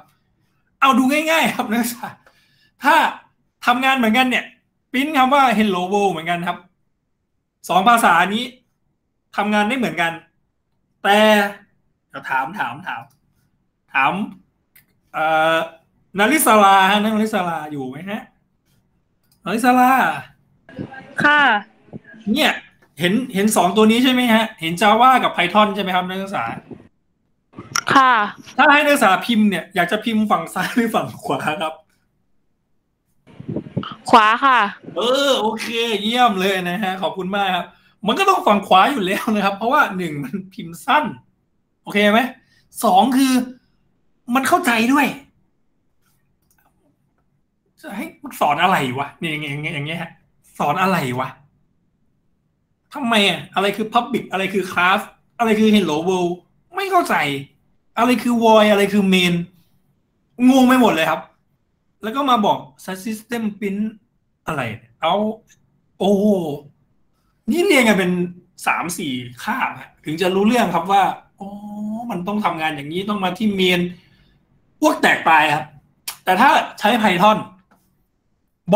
เอาดูง่าย ๆ ครับนักศึกษาถ้าทำงานเหมือนกันเนี่ยพิมพ์คำว่า hello world เหมือนกันครับสองภาษานี้ทำงานได้เหมือนกัน แต่ถามถามถาม ถามเอ่อนาริสลาฮะนาริสลาอยู่ไหมฮะนาริสลาค่ะ เนี่ย เห็นเห็นสองตัวนี้ใช่ไหมฮะ เห็น Java กับ Python ใช่ไหมครับนักศึกษา ค่ะ ถ้าให้นักศึกษาพิมพ์เนี่ยอยากจะพิมพ์ฝั่งซ้ายหรือฝั่งขวาครับ ขวาค่ะ เออ โอเค เยี่ยมเลยนะฮะ ขอบคุณมากครับ มันก็ต้องฝั่งขวาอยู่แล้วนะครับ เพราะว่าหนึ่งมันพิมพ์สั้น โอเคไหมสองคือ มันเข้าใจด้วย จะให้มันสอนอะไรวะเนี่ยอย่างเงี้ยอย่างเงี้ยอย่างเงี้ยฮะสอนอะไรวะทำไมอะอะไรคือ Public อะไรคือ Class อะไรคือ Hello World ไม่เข้าใจ อะไรคือ Void อะไรคือ Main งงไปหมดเลยครับ แล้วก็มาบอก System Print อะไร เอาโอ้นี่เรียนกันเป็นสามสี่คาบถึงจะรู้เรื่องครับว่าอ๋อมันต้องทำงานอย่างนี้ต้องมาที่เมนพวกแตกตายครับ แต่ถ้าใช้ Python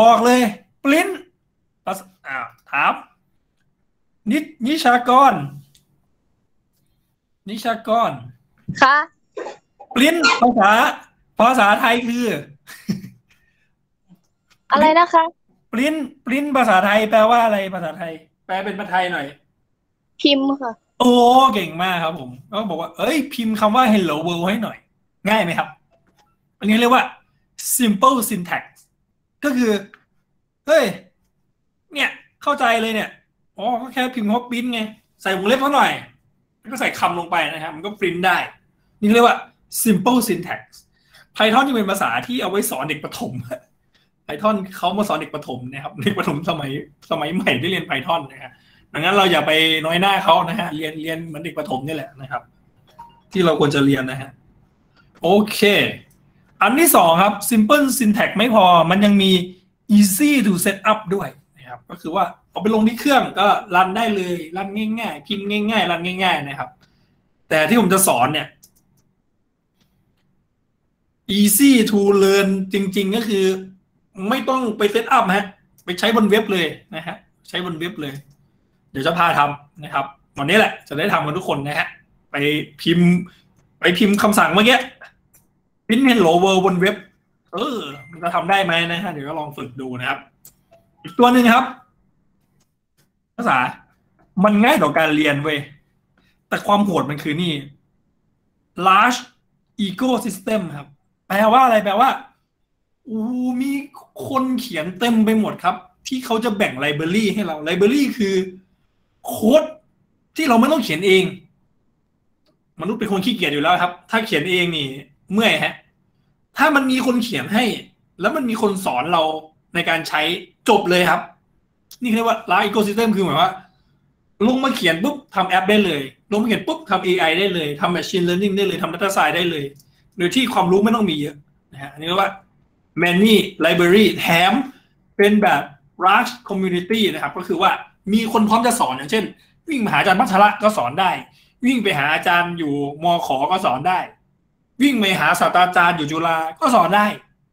บอกเลยปริ้นอ่าถามนินิชากร นิชากรค่ะ ปริ้นภาษาภาษาไทยคือ อะไรนะคะปริ้นปริ้นภาษาไทยแปลว่าอะไรภาษาไทย แปลเป็นภาษาไทยหน่อย พิมพ์ค่ะ โอ้เก่งมากครับผมก็บอกว่า เอ้ย พิมพ์คำว่า hello world ให้หน่อย ง่ายไหมครับ อันนี้เรียกว่า simple syntax ก็คือ เฮ้ย เนี่ย เข้าใจเลยเนี่ยอ๋อก็แค่พิมพ์คำว่าปริ้นไง ใส่วงเล็บเขาหน่อย แล้วก็ใส่คำลงไปนะครับ มันก็ปริ้นได้ นี่เรียกว่า simple syntax Python ที่เป็นภาษาที่เอาไว้สอนเด็กประถม Python เขามาสอนเด็กประถมนะครับเด็กประถมสมัยสมัยใหม่ได้เรียน Python นะฮะดังนั้นเราอย่าไปน้อยหน้าเขานะฮะเรียนเรียนเหมือนเด็กประถมนี่แหละนะครับ ที่เราควรจะเรียนนะฮะโอเค อันที่สองครับ simple syntax ไม่พอมันยังมี easy to set up ด้วยนะครับ ก็คือว่าเอาไปลงที่เครื่องก็รันได้เลย รันง่าย ๆ พิมพ์ง่าย ๆ run ง่าย ๆ นะครับ แต่ที่ผมจะสอนเนี่ย easy to learn จริง ๆ ก็คือ ไม่ต้องไป set up ฮะ ไปใช้บนเว็บเลยนะฮะ ใช้บนเว็บเลย เดี๋ยวจะพาทำนะครับ วันนี้แหละ จะได้ทำกันทุกคนนะฮะ ไปพิมพ์ ไปพิมพ์คำสั่งเมื่อกี้พิมพ์ Hello World นเว็บ เออ มันจะทำได้ไหมนะฮะ เดี๋ยวก็ลองฝึกดูนะครับ อีกตัวหนึ่งครับ ภาษา มันง่ายต่อการเรียนเว้ย แต่ความโหดมันคือนี่ large ecosystem ครับ แปลว่าอะไรแปลว่าอู้มีคนเขียนเต็มไปหมดครับ ที่เขาจะแบ่งไลบรารีให้เราไลบรารีคือโค้ดที่เราไม่ต้องเขียนเอง มนุษย์เป็นคนขี้เกียจอยู่แล้วครับ ถ้าเขียนเองนี่ เมื่อยฮะ ถ้ามันมีคนเขียนให้ แล้วมันมีคนสอนเราในการใช้จบเลยครับ นี่เรียกว่า large ecosystem คือหมายว่า ลงมาเขียนปุ๊บทำแอปได้เลย ลงมาเขียนปุ๊บทำ AI ได้เลยทำ machine learning ได้เลยทำ data science ได้เลย โดยที่ความรู้ไม่ต้องมีเยอะนะฮะอันนี้เรียกว่า many library แถมเป็นแบบ large community นะครับ ก็คือว่ามีคนพร้อมจะสอนอย่างเช่น วิ่งมาหาอาจารย์พัชระก็สอนได้ วิ่งไปหาอาจารย์อยู่มขอก็สอนได้ วิ่งไปหาศาสตราจารย์อยู่จุฬาก็สอนได้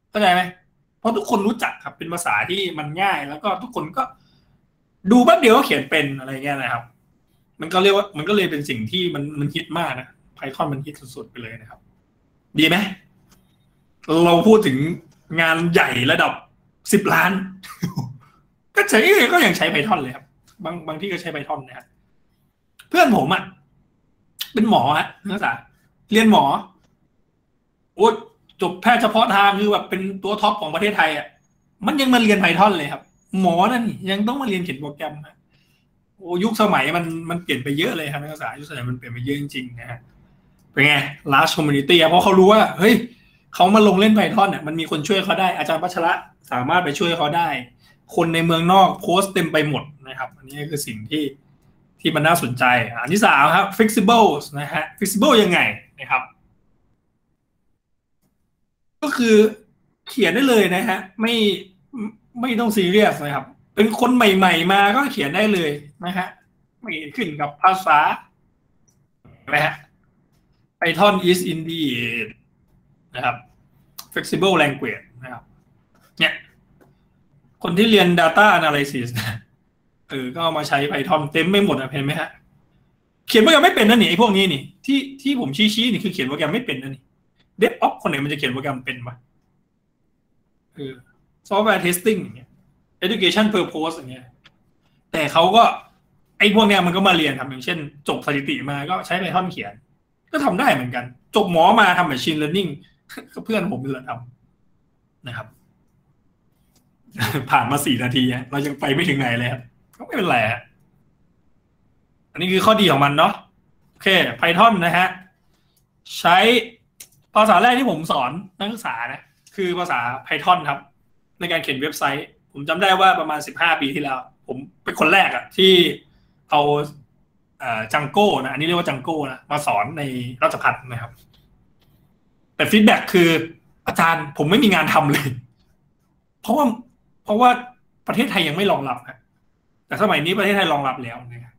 เข้าใจไหมเพราะทุกคนรู้จักครับเป็นภาษาที่มันง่าย แล้วก็ทุกคนก็ดูแป๊บเดียวก็เขียนเป็นอะไรเงี้ยนะครับ มันก็เรียกว่ามันก็เลยเป็นสิ่งที่มันมันฮิตมากนะไพทอนมันฮิตสุดๆไปเลยนะครับ ดีไหมเราพูดถึงงานใหญ่ระดับสิบล้าน ก็ใช้ก็ยังใช้ไพทอนเลยครับ บางบางที่ก็ใช้ไพทอนนะครับเพื่อนผมอะ่ะเป็นหมอฮะนักศึกษาเรียนหมอโอ้จบแพทย์เฉพาะทางคือแบบเป็นตัวท็อปของประเทศไทยอะ่ะมันยังมาเรียนไพทอนเลยครับ หมอนั่นยังต้องมาเรียนเขียนโปรแกรมฮะโอ้ยุคสมัยมันมันเปลี่ยนไปเยอะเลยครับนักศึกษายุคสมัยมันเปลี่ยนไปเยอะจริงๆนะฮะ เป็นไง large community เพราะเขารู้ว่า เฮ้ยเขามาลงเล่นไพทอนเนี่ยมันมีคนช่วยเขาได้อาจารย์พัชระสามารถไปช่วยเขาได้ คนในเมืองนอกโพสต์เต็มไปหมดนะครับ อันนี้คือสิ่งที่ที่มันน่าสนใจ อันที่สามครับ flexible นะฮะ flexible ยังไงนะครับ ก็คือเขียนได้เลยนะฮะไม่ไม่ต้องซีเรียสนะครับ เป็นคนใหม่ ๆ มาก็เขียนได้เลยนะฮะไม่ขึ้นกับภาษานะฮะ Python is indeed นะครับ flexible language นะครับ เนี่ย คนที่เรียน data analysis เออก็เอามาใช้ Python เต็มไม่หมดอะเห็นไหมฮะ เขียนโปรแกรมไม่เป็นนั่นนี่ไอ้พวกนี้นี่ ที่ที่ผมชี้ๆนี่คือเขียนโปรแกรมไม่เป็นนั่นนี่เดฟออฟคนไหนมันจะเขียนโปรแกรมเป็นปะเออ software testing อย่างเงี้ย education purpose อย่างเงี้ย แต่เขาก็ไอ้พวกเนี้ยมันก็มาเรียนทำอย่างเช่น จบสถิติมาก็ใช้ Python เขียน ก็ทำได้เหมือนกัน จบหมอมาทำ machine learning ก็เพื่อนผมเลยทำนะครับ ผ่านมาสี่นาทีเรายังไปไม่ถึงไหนเลยครับก็ไม่เป็นไรฮะอันนี้คือข้อดีของมันเนาะโอเค Python นะฮะ ใช้ภาษาแรกที่ผมสอนนักศึกษานะ คือภาษา Python ครับ ในการเขียนเว็บไซต์ ผมจำได้ว่าประมาณสิบห้าปีที่แล้ว ผมเป็นคนแรกอะที่เอา จังโก้นะอันนี้เรียกว่าจังโก้นะมาสอนในราชพัฒนะครับ แต่ฟีดแบ็คืออาจารย์ผมไม่มีงานทำเลย เพราะว่าเพราะว่าประเทศไทยยังไม่รองรับนะแต่สมัยนี้ประเทศไทยรองรับแล้วนะ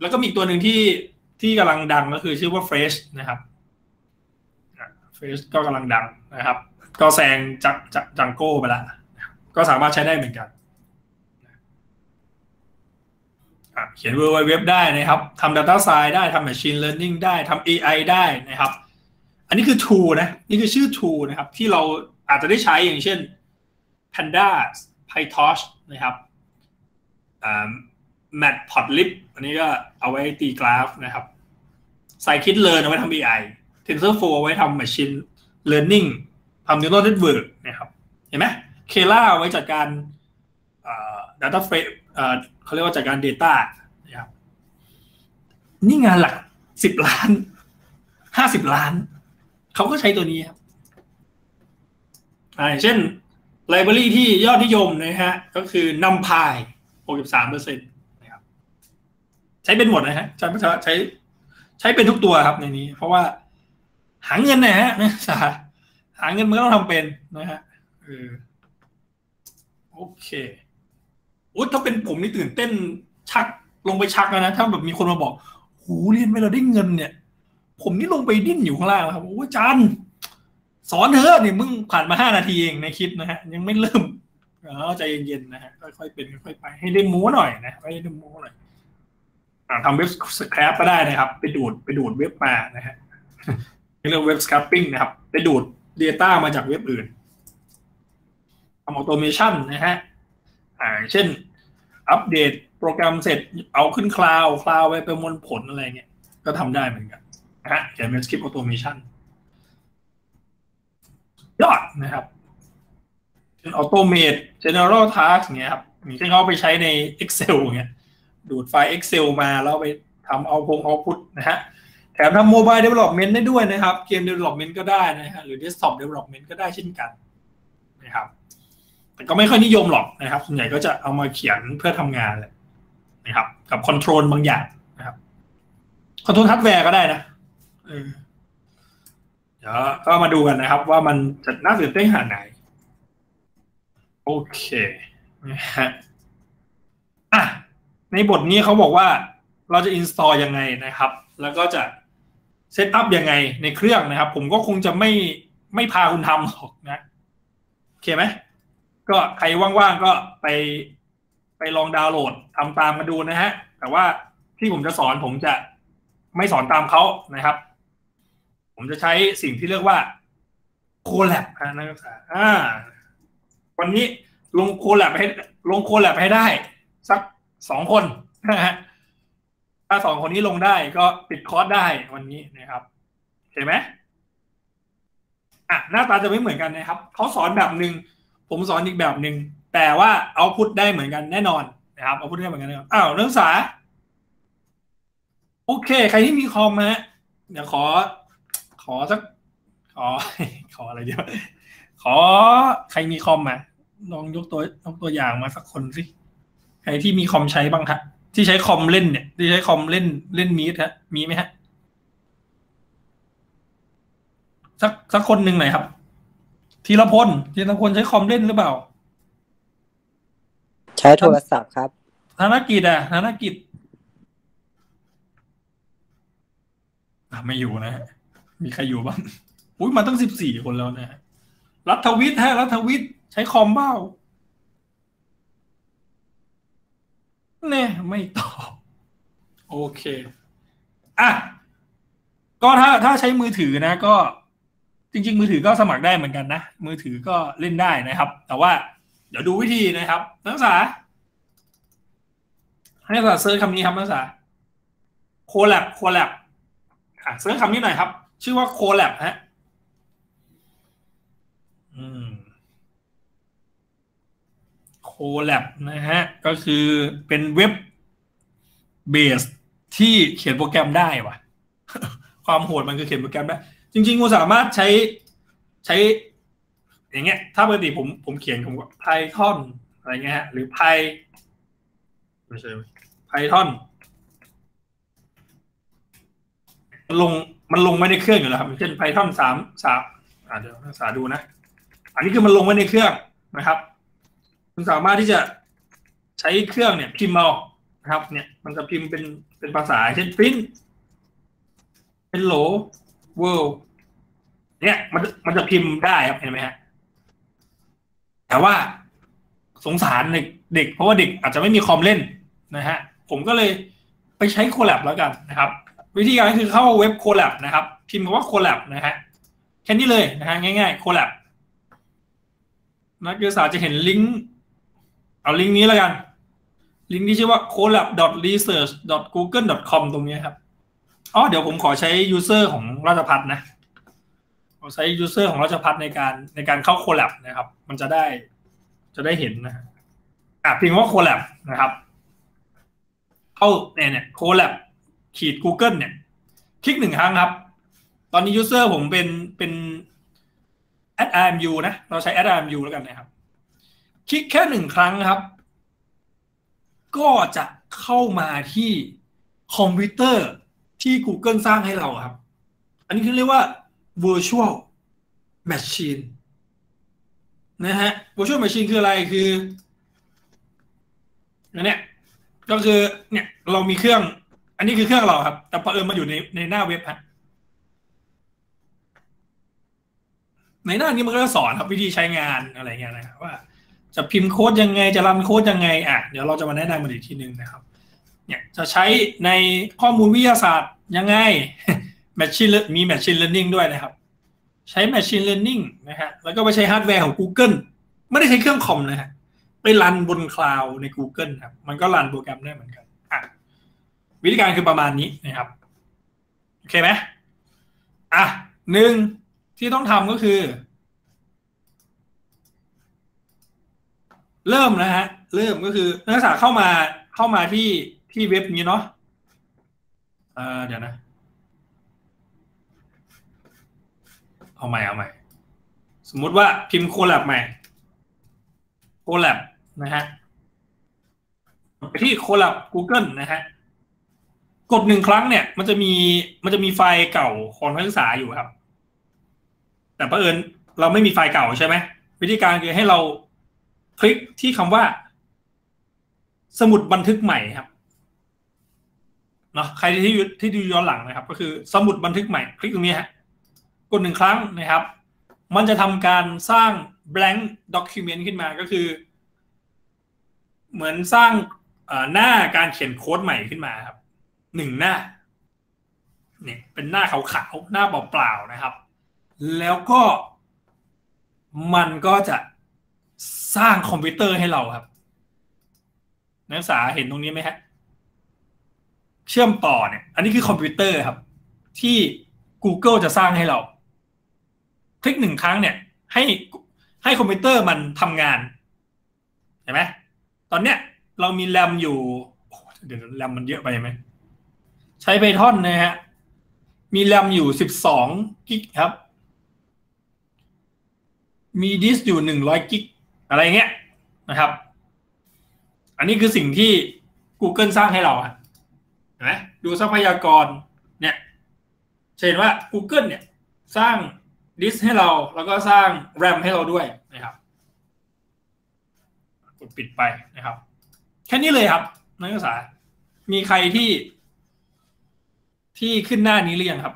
แล้วก็มีตัวหนึ่งที่ที่กำลังดังก็คือชื่อว่า Fresh นะครับ Fresh ก็กำลังดังนะครับ ก็แซงจากจากจังโก้ไปล้วก็สามารถใช้ได้เหมือนกัน เขียนเว็บได้นะครับทำ Data s c i e n ได้ทำ Machine Learning ได้ทำ AI ได้นะครับ อันนี้คือ tool นะนี่คือชื่อ tool นะครับ ที่เราอาจจะได้ใช้อย่างเช่น Panda PyTorch นะครับ Matplotlib อันนี้ก็เอาไว้ตีกราฟนะครับ Scikit-learn เอาไว้ทำ AI TensorFlow เอาไว้ทำ Machine Learning ทำ Neural Network นะครับ เห็นไหม Kela เอาไว้จัดการ Data Frame เขาเรียกว่าจัดการ Data นะครับนี่งานหลักสิบล้านห้าสิบล้าน เขาก็ใช้ตัวนี้ครับอ่าเช่น Library ที่ยอดนิยมนะฮะก็คือ NumPy 63เปอร์เซ็นต์นะครับใช้เป็นหมดนะฮะใช้ใช้ใช้เป็นทุกตัวครับในนี้ เพราะว่าหาเงินนะฮะนะสาหาเงินมันก็ต้องทำเป็นนะฮะเออโอเค โอ้ถ้าเป็นผมนี่ตื่นเต้นชักลงไปชักนะ ถ้าแบบมีคนมาบอกหูเรียนไปเราได้เงินเนี่ย ผมนี่ลงไปดิ้นอยู่ข้างล่างครับโอ้อาจารย์สอนเถอะนี่ยมึงผ่านมาห้านาทีเองในคลิปนะฮะยังไม่เริ่มเออใจเย็นๆนะฮะค่อยๆเป็นค่อยๆไปให้เล่นมูหน่อยนะให้เล่นมูหน่อยทำ web scrap ก็ได้นะครับ ไปดูดไปดูดเว็บมานะฮะเรียก web scraping นะครับ ไปดูด Data มาจากเว็บอื่นทำ automation นะฮะ อ่าเช่น อัปเดตโปรแกรมเสร็จเอาขึ้น cloud cloud ไปประมวลผลอะไรเงี้ย ก็ทำได้เหมือนกันนะฮะเขียนเป็น script automation ยอดนะครับเป็น automate general task เงี้ยครับอย่างเช่นเขาไปใช้ใน Excel เงี้ยดูดไฟล์ Excel มาแล้วไปทำเอาพง output นะฮะแถมทำ mobile development ได้ด้วยนะครับ game development ก็ได้นะฮะหรือ desktop development ก็ได้เช่นกันนะครับ แต่ก็ไม่ค่อยนิยมหรอกนะครับ ส่วนใหญ่ก็จะเอามาเขียนเพื่อทำงานเลยนะครับ กับ control บางอย่างนะครับ control hardware ก็ได้นะเออเดี๋ยวก็มาดูกันนะครับ ว่ามันจะน่าตื่นเต้นขนาดไหน โอเคนะฮะอะในบทนี้เขาบอกว่าเราจะ install ยังไงนะครับ แล้วก็จะเซตอัพยังไงในเครื่องนะครับ ผมก็คงจะไม่ไม่พาคุณทำหรอกนะ โอเคไหม ก็ใครว่างๆก็ไปไปลองดาวน์โหลดทำตามมาดูนะฮะ แต่ว่าที่ผมจะสอนผมจะไม่สอนตามเขานะครับ ผมจะใช้สิ่งที่เรียกว่าโคแลบนะนักศึกษาอ่า วันนี้ลงโคแลบให้ลงโคแลบให้ได้ สักสองคนนะฮะถ้าสองคนนี้ลงได้ก็ปิดคอร์สได้วันนี้นะครับเห็นไหมอะหน้าตาจะไม่เหมือนกันนะครับเขาสอนแบบหนึ่ง ผมสอนอีกแบบหนึ่งแต่ว่าเอาพุทได้เหมือนกันแน่นอนนะครับเอาพุทได้เหมือนกันแน่นอนอ้าวนักศึกษาโอเค ใครที่มีคอมฮะเดี๋ยวขอ ขอสักขอขออะไรเดียว ขอใครมีคอมมาลองยกตัวยกตัวอย่างมาสักคนสิใครที่มีคอมใช้บ้างฮะที่ใช้คอมเล่นเนี่ย ที่ใช้คอมเล่นเล่นมีดฮะ มีไหมฮะสักสักคนหนึ่งหน่อยครับ ธีรพลธีรพลใช้คอมเล่นหรือเปล่า ใช้โทรศัพท์ครับ ธนกิจอะธนกิจอะไม่อยู่นะฮะมีใครอยู่บ้างอุ้ยมาตั้งสิบสี่คนแล้วนะฮะรัฐวิทย์ฮะ รัฐวิทย์ใช้คอมเบ้าเนี่ยไม่ตอบ โอเค อะ ก็ถ้าถ้าใช้มือถือนะก็ จริง ๆ มือถือก็สมัครได้เหมือนกันนะ มือถือก็เล่นได้นะครับ แต่ว่าเดี๋ยวดูวิธีนะครับ นักศึกษา ให้นักศึกษา search คำนี้ครับนักศึกษา Colab Colab อะ search คำนี้หน่อยครับ ชื่อว่า Colab ฮะ Colab นะฮะ ก็คือเป็น web-based ที่เขียนโปรแกรมได้ว่ะ ความโหดมันคือเขียนโปรแกรมได้ จริงๆกูสามารถใช้ใช้ อย่างเงี้ย ถ้าปกติผมผมเขียนผมก็ Python อะไรเงี้ยฮะหรือ Py ไม่ใช่ Python มันลงมันลงไว้ในเครื่องอยู่แล้วครับอย่างเช่น Python สามสามอ่าเดี๋ยวนักศึกษาดูนะ อันนี้คือมันลงไว้ในเครื่องนะครับคุณสามารถที่จะใช้เครื่องเนี่ยพิมพ์เอานะครับ เนี่ยมันจะพิมพ์เป็นเป็นภาษา เช่น print hello world เนี่ยมันมันจะพิมพ์ได้ครับเห็นไหมฮะแต่ว่าสงสารเด็กเด็กเพราะว่าเด็กอาจจะไม่มีคอมเล่นนะฮะผมก็เลยไปใช้โคแลบแล้วกันนะครับ วิธีการคือเข้าเว็บโคแลบนะครับ พิมพ์คำว่าโคแลบนะฮะแค่นี้เลยนะฮะง่ายๆโคแลบนักศึกษาจะเห็นลิงก์เอาลิงก์นี้แล้วกัน ลิงก์ที่ชื่อว่า collab.research.google.com ตรงนี้ครับอ๋อเดี๋ยวผมขอใช้ user ของราชพัฒนะ ใช้ user ของราชพัฒในการในการเข้า collab นะครับ มันจะได้จะได้เห็นนะอะพิมพ์ว่า collab นะครับ เข้าเนี่ยเนี่ย collab ขีด Google เนี่ย คลิกหนึ่งครั้งครับ ตอนนี้ user ผมเป็นเป็น at imu นะ เราใช้ at imu แล้วกันนะครับ คลิกแค่หนึ่งครั้งครับ ก็จะเข้ามาที่คอมพิวเตอร์ที่ Google สร้างให้เราครับ อันนี้คือเรียกว่า virtual machine นะฮะ virtual machine คืออะไรคืออันเนี้ยก็คือเนี่ยเรามีเครื่อง อันนี้คือเครื่องเราครับ แต่เผอิญมาอยู่ในในหน้าเว็บฮะในหน้านี้มันก็จะสอนครับวิธีใช้งานอะไรเงี้ยนะครับว่าจะพิมพ์โค้ดยังไงจะ run โค้ดยังไงอะเดี๋ยวเราจะมาแนะนำมันอีกทีนึงนะครับ เนี่ยจะใช้ในข้อมูลวิทยาศาสตร์ยังไง Machine มี Machine Learning ด้วยนะครับ ใช้ Machine Learning นะฮะแล้วก็ไปใช้ฮาร์ดแวร์ของ Google ไม่ได้ใช้เครื่องคอมนะฮะไปรันบนคลาวใน Google ครับ มันก็รันโปรแกรมได้เหมือนกันอะวิธีการคือประมาณนี้นะครับโอเคไหมอะหนึ่งที่ต้องทำก็คือ เริ่มนะฮะเริ่มก็คือนักศึกษาเข้ามาเข้ามาที่ที่เว็บนี้เนาะเออเดี๋ยวนะ เอาใหม่เอาใหม่ สมมุติว่าพิมพ์โคแลบใหม่โคแลบนะฮะไปที่โคแลบ Google นะฮะกดหนึ่งครั้งเนี่ย มันจะมีมันจะมีไฟล์เก่าของนักศึกษาอยู่ครับ แต่เผอิญเราไม่มีไฟล์เก่าใช่ไหมวิธีการคือให้เราคลิกที่คำว่า สมุดบันทึกใหม่ครับเนาะใครที่ที่ดูย้อนหลังนะครับ ก็คือสมุดบันทึกใหม่ คลิกตรงนี้ฮะ กดหนึ่งครั้งนะครับ มันจะทำการสร้าง blank document ขึ้นมาก็คือ เหมือนสร้างหน้าการเขียนโค้ดใหม่ขึ้นมาครับหนึ่งหน้าเนี่ยเป็นหน้าขาวๆ หน้าเปล่าๆนะครับ แล้วก็มันก็จะสร้างคอมพิวเตอร์ให้เราครับ นักศึกษาเห็นตรงนี้ไหมฮะเชื่อมต่อเนี่ย อันนี้คือคอมพิวเตอร์ครับ ที่ Google จะสร้างให้เรา คลิกหนึ่งครั้งเนี่ย ให้ให้คอมพิวเตอร์มันทำงานเห็นไหมตอนเนี้ยเรามีแรมอยู่เดี๋ยวแรมมันเยอะไปไหมใช้ Python นะฮะมีแรมอยู่สิบสอง gig ครับ มีดิสอยู่หนึ่งร้อย gig อะไรเงี้ยนะครับ อันนี้คือสิ่งที่ Google สร้างให้เราเห็นไหมดูทรัพยากรเนี่ยเห็นว่า Google เนี่ยสร้าง ดิสให้เราแล้วก็สร้างแรมให้เราด้วยนะครับกดปิดไปนะครับ แค่นี้เลยครับ นักศึกษา มีใครที่ ที่ขึ้นหน้านี้หรือยังครับ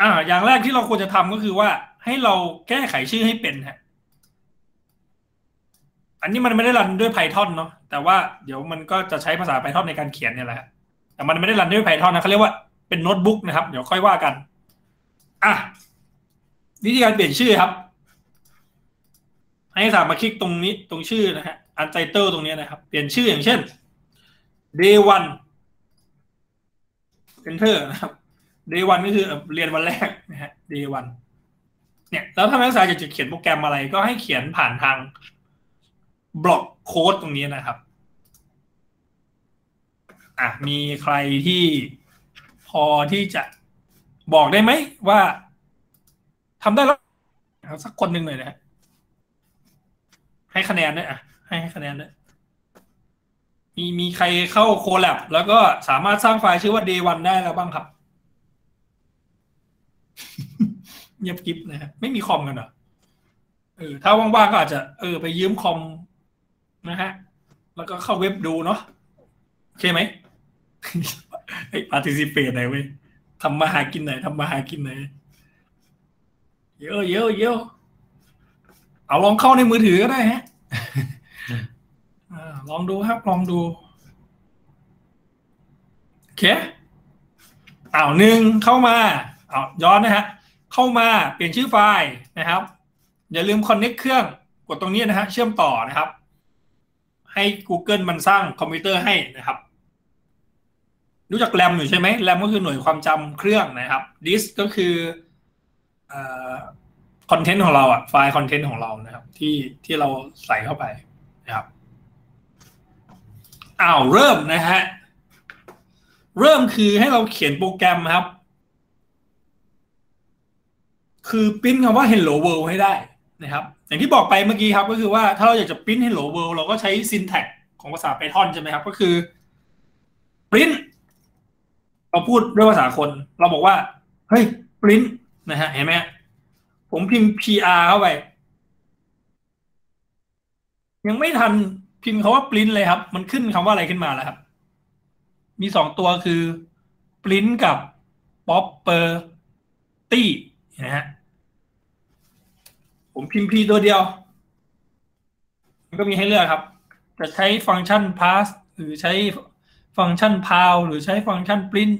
อ่า อย่างแรกที่เราควรจะทำก็คือว่า ให้เราแก้ไขชื่อให้เป็นฮะอันนี้มันไม่ได้รันด้วย Python เนาะแต่ว่าเดี๋ยวมันก็จะใช้ภาษา Python ในการเขียนเนี่ยแหละแต่มันไม่ได้รันด้วย Python นะเขาเรียกว่าเป็นโน้ตบุ๊กนะครับ เดี๋ยวค่อยว่ากัน อะวิธีการเปลี่ยนชื่อครับ ให้สามมาคลิกตรงนี้ตรงชื่อนะฮะอันไตเติลตรงนี้นะครับ เปลี่ยนชื่ออย่างเช่น day one enter นะครับ day one ก็คือเรียนวันแรกนะฮะ day one เนี่ยแล้วถ้านักศึกษาจะเขียนโปรแกรมอะไรก็ให้เขียนผ่านทางบล็อกโค้ดตรงนี้นะครับอะมีใครที่พอที่จะ บอกได้ไหมว่าทำได้แล้วสักคนหนึ่งเลยนะฮะให้คะแนนด้วยอะให้คะแนนด้วยมีมีใครเข้า Colab แล้วก็สามารถสร้างไฟล์ชื่อว่า day one ได้แล้วบ้างครับเงียบกริบนะฮะไม่มีคอมกันเหรอเออถ้าว่างๆก็อาจจะเออไปยืมคอมนะฮะ แล้วก็เข้าเว็บดูเนาะโอเคไหมไอ้ participate ไหนเว้ย ทำมาหากินไหนทำมาหากินไหนเยอะเยอะเยอะเอาลองเข้าในมือถือก็ได้ฮะลองดูครับ ลองดูโอเคอ้าวหนึ่งเข้ามาเอาย้อนนะฮะ เข้ามาเปลี่ยนชื่อไฟล์นะครับ อย่าลืมคอนเน็กเครื่องกดตรงนี้นะฮะ เชื่อมต่อนะครับ ให้ Google มันสร้างคอมพิวเตอร์ให้นะครับ รู้จักแรมอยู่ใช่ไหมแรมก็คือหน่วยความจำเครื่องนะครับดิสก็คือคอนเทนต์ของเราอะไฟล์คอนเทนต์ของเรานะครับ ที่ที่เราใส่เข้าไปนะครับอ้าวเริ่มนะฮะเริ่มคือให้เราเขียนโปรแกรมครับ คือพิมพ์คำว่า hello world ให้ได้นะครับ อย่างที่บอกไปเมื่อกี้ครับก็คือว่าถ้าเราอยากจะพิมพ์ hello world เราก็ใช้ syntax ของภาษา Python ใช่ไหมครับ ก็คือ print เราพูดด้วยภาษาคน เราบอกว่าเฮ้ย print นะฮะเห็นไหมผมพิมพ์ pr เข้าไป ยังไม่ทันพิมพ์คาว่า print เลยครับ มันขึ้นคำว่าอะไรขึ้นมาแล้วครับ มีสองตัวคือ print กับ property นะฮะผมพิมพ์ p ตัวเดียว มันก็มีให้เลือกครับ จะใช้ฟังก์ชัน pass หรือใช้ ฟังก์ชัน pow หรือใช้ฟังก์ชัน print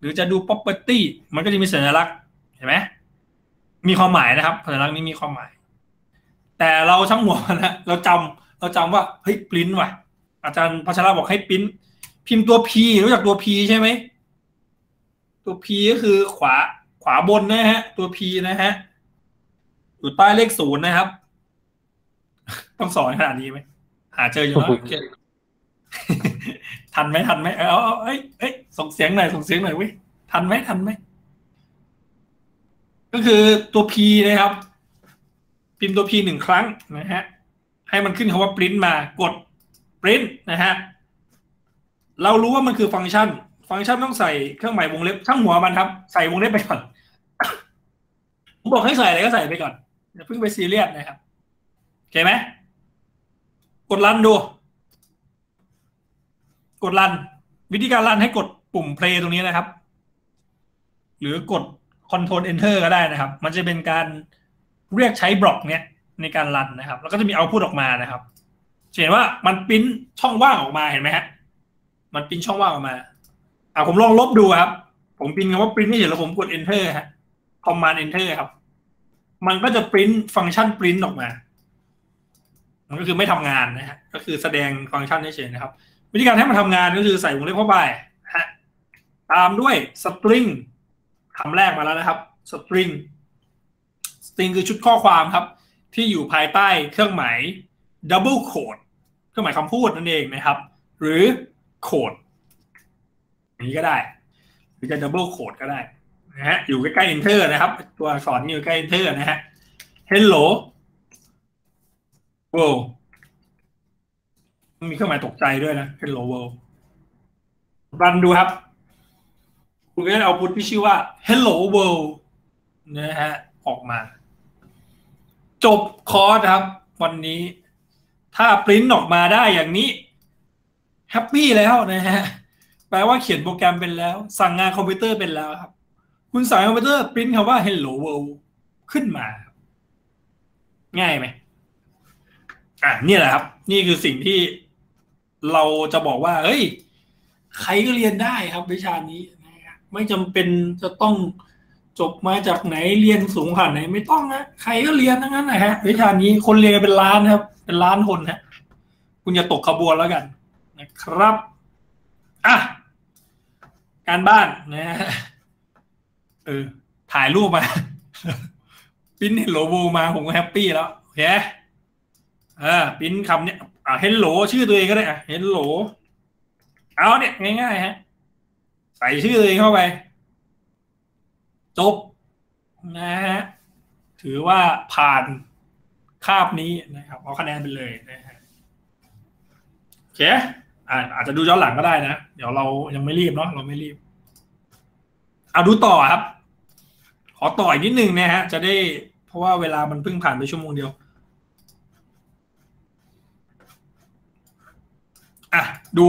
หรือจะดู property มันก็จะมีสัญลักษณ์เห็นไหมมีความหมายนะครับสัญลักษณ์นี้มีความหมาย แต่เราช่างหัวนะเราจำเราจำว่าเฮ้ย print ว่ะ อาจารย์พัชระบอกให้ print พิมพ์ตัว p รู้จักตัว p ใช่ไหมตัว p ก็คือขวาขวาบนนะฮะ ตัว p นะฮะอยู่ใต้เลขศูนย์นะครับ ต้องสอนขนาดนี้ไหมหาเจออยู่แล้ว ทันไหมทันไหมเออเอ้ยเอ้ยส่งเสียงหน่อยส่งเสียงหน่อยว้ยทันไหมทันไหมก็คือตัว P นะครับ พิมพ์ตัว P หนึ่งครั้งนะฮะให้มันขึ้นคำว่า print มากด print นะฮะเรารู้ว่ามันคือฟังก์ชัน ฟังก์ชันต้องใส่เครื่องหมายวงเล็บช่างหัวมันครับ ใส่วงเล็บไปก่อนผมบอกให้ใส่อะไรก็ใส่ไปก่อนอย่าเพิ่งไปซีเรียสนะครับโอเคไหมกดรันดู กดรัน วิธีการรันให้กดปุ่ม play ตรงนี้นะครับ หรือกด control enter ก็ได้นะครับ มันจะเป็นการเรียกใช้บล็อกเนี้ยในการรันนะครับ แล้วก็จะมีเอาพูดออกมานะครับเห็นว่ามันปิ้นช่องว่างออกมาเห็นไหมฮะ มันปิ้นช่องว่างออกมาอ่าผมลองลบดูครับ ผมปิ้นคำว่าปริ้นไม่เห็นแล้วผมกด enter ฮะ command enter ครับ มันก็จะปริ้นฟังก์ชันปริ้นออกมา มันก็คือไม่ทำงานนะฮะ ก็คือแสดงฟังก์ชันเฉยๆนะครับ วิธีการให้มันทำงานก็คือใส่วงเล็บเข้าไปฮะตามด้วย string คำแรกมาแล้วนะครับ string string คือชุดข้อความครับ ที่อยู่ภายใต้เครื่องหมาย double quote เครื่องหมายคำพูดนั่นเองนะครับ หรือ quote อย่างนี้ก็ได้ หรือจะ double quote ก็ได้นะฮะอยู่ใกล้ๆ enter นะครับ ตัวอักษรอยู่ใกล้ enter นะฮะ hello world มีเครื่องหมายตกใจด้วยนะ hello world รันดูครับ คุณก็จะเอาพุทที่ชื่อว่า hello world นะฮะ ออกมา จบคอร์สครับ วันนี้ ถ้าปริ้นออกมาได้อย่างนี้ happy แล้วนะฮะ แปลว่าเขียนโปรแกรมเป็นแล้ว สั่งงานคอมพิวเตอร์เป็นแล้วครับ คุณสั่งคอมพิวเตอร์ปริ้นคำว่า hello world ขึ้นมา ง่ายไหมอะนี่แหละครับ นี่คือสิ่งที่ เราจะบอกว่า เอ้ย ใครก็เรียนได้ครับ วิชานี้ไม่จำเป็นจะต้องจบมาจากไหนเรียนสูงขนาดไหนไม่ต้องนะใครก็เรียนทั้งนั้นนะฮะ วิชานี้คนเรียนเป็นล้านครับ เป็นล้านคนฮะคุณอย่าตกขบวนแล้วกันนะครับอะการบ้านนะฮะเออถ่ายรูปมา print hello world มาผมก็ happy แล้วโอเคอ่าปิ้นคำเนี้ย อ่า hello ชื่อตัวเองก็ได้อะ helloเอาเนี่ยง่ายๆฮะ ใส่ชื่อตัวเองเข้าไป จบนะฮะถือว่าผ่านคาบนี้นะครับเอาคะแนนไปเลยนะฮะโอเคอ่าอาจจะดูย้อนหลังก็ได้นะ เดี๋ยวเรายังไม่รีบเนาะเราไม่รีบเอาดูต่อครับ ขอต่ออีกนิดนึงนะฮะ จะได้เพราะว่าเวลามันเพิ่งผ่านไปชั่วโมงเดียว อะดู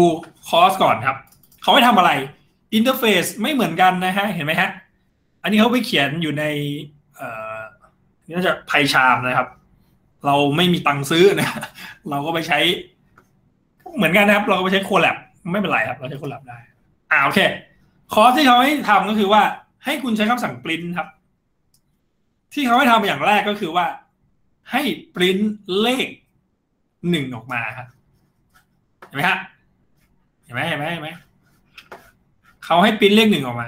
คอร์สก่อนครับ เขาให้ทำอะไร interface ไม่เหมือนกันนะฮะ เห็นไหมฮะ อันนี้เขาไปเขียนอยู่ในเอ่อน่าจะ PyCharm นะครับ เราไม่มีตังค์ซื้อนะ เราก็ไปใช้ เหมือนกันนะครับ เราก็ไปใช้ Colab ไม่เป็นไรครับ เราใช้ Colab ได้ อ่าโอเค คอร์สที่เขาให้ทำก็คือว่า ให้คุณใช้คำสั่งปริ้นครับ ที่เขาให้ทำอย่างแรกก็คือว่า ให้ปริ้นเลขหนึ่งออกมาครับ ห็นไหมฮะเห็นไหมเห็นไหมเห็นไหมเขาให้ปริ้นเลขหนึ่งออกมา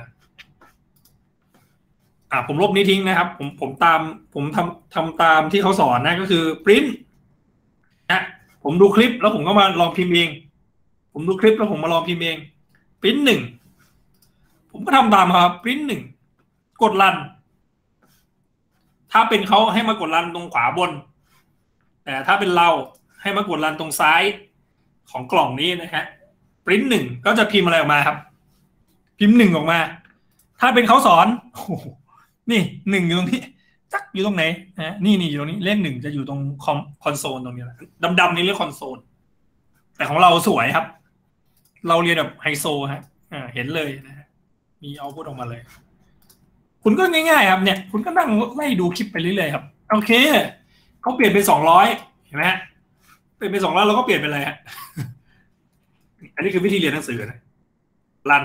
อ่าผมลบนี้ทิ้งนะครับ ผมผมตามผมทำทำตามที่เขาสอนนะก็คือปริ้นนะผมดูคลิปแล้วผมก็มาลองพิมพ์เอง ผมดูคลิปแล้วผมมาลองพิมพ์เองปริ้นหนึ่งผมก็ทำตามครับปริ้นหนึ่งกดรัน ถ้าเป็นเขาให้มากดรันตรงขวาบน แต่ถ้าเป็นเราให้มากดรันตรงซ้าย ของกล่องนี้นะฮะปริ้นหนึ่งก็จะพิมพ์อะไรออกมาครับ พิมพ์หนึ่งออกมา ถ้าเป็นเขาสอนโอ้นี่หนึ่งอยู่ตรงนี้จักอยู่ตรงไหนนะนี่นี่อยู่ตรงนี้เลขหนึ่งจะอยู่ตรงคอมคอนโซลตรงนี้แหละดำๆนี่เรียกคอนโซลแต่ของเราสวยครับ เราเรียนแบบไฮโซฮะอ่าเห็นเลยนะฮะมีเอาพูดออกมาเลย คุณก็ง่ายๆครับเนี่ย คุณก็นั่งไล่ดูคลิปไปเรื่อยๆครับ โอเคเขาเปลี่ยนเป็นสองร้อยเห็นไหมฮะ เปลี่ยนเป็นสองร้อยเราก็เปลี่ยนเป็นอะไรฮะอันนี้คือวิธีเรียนหนังสือนะรัน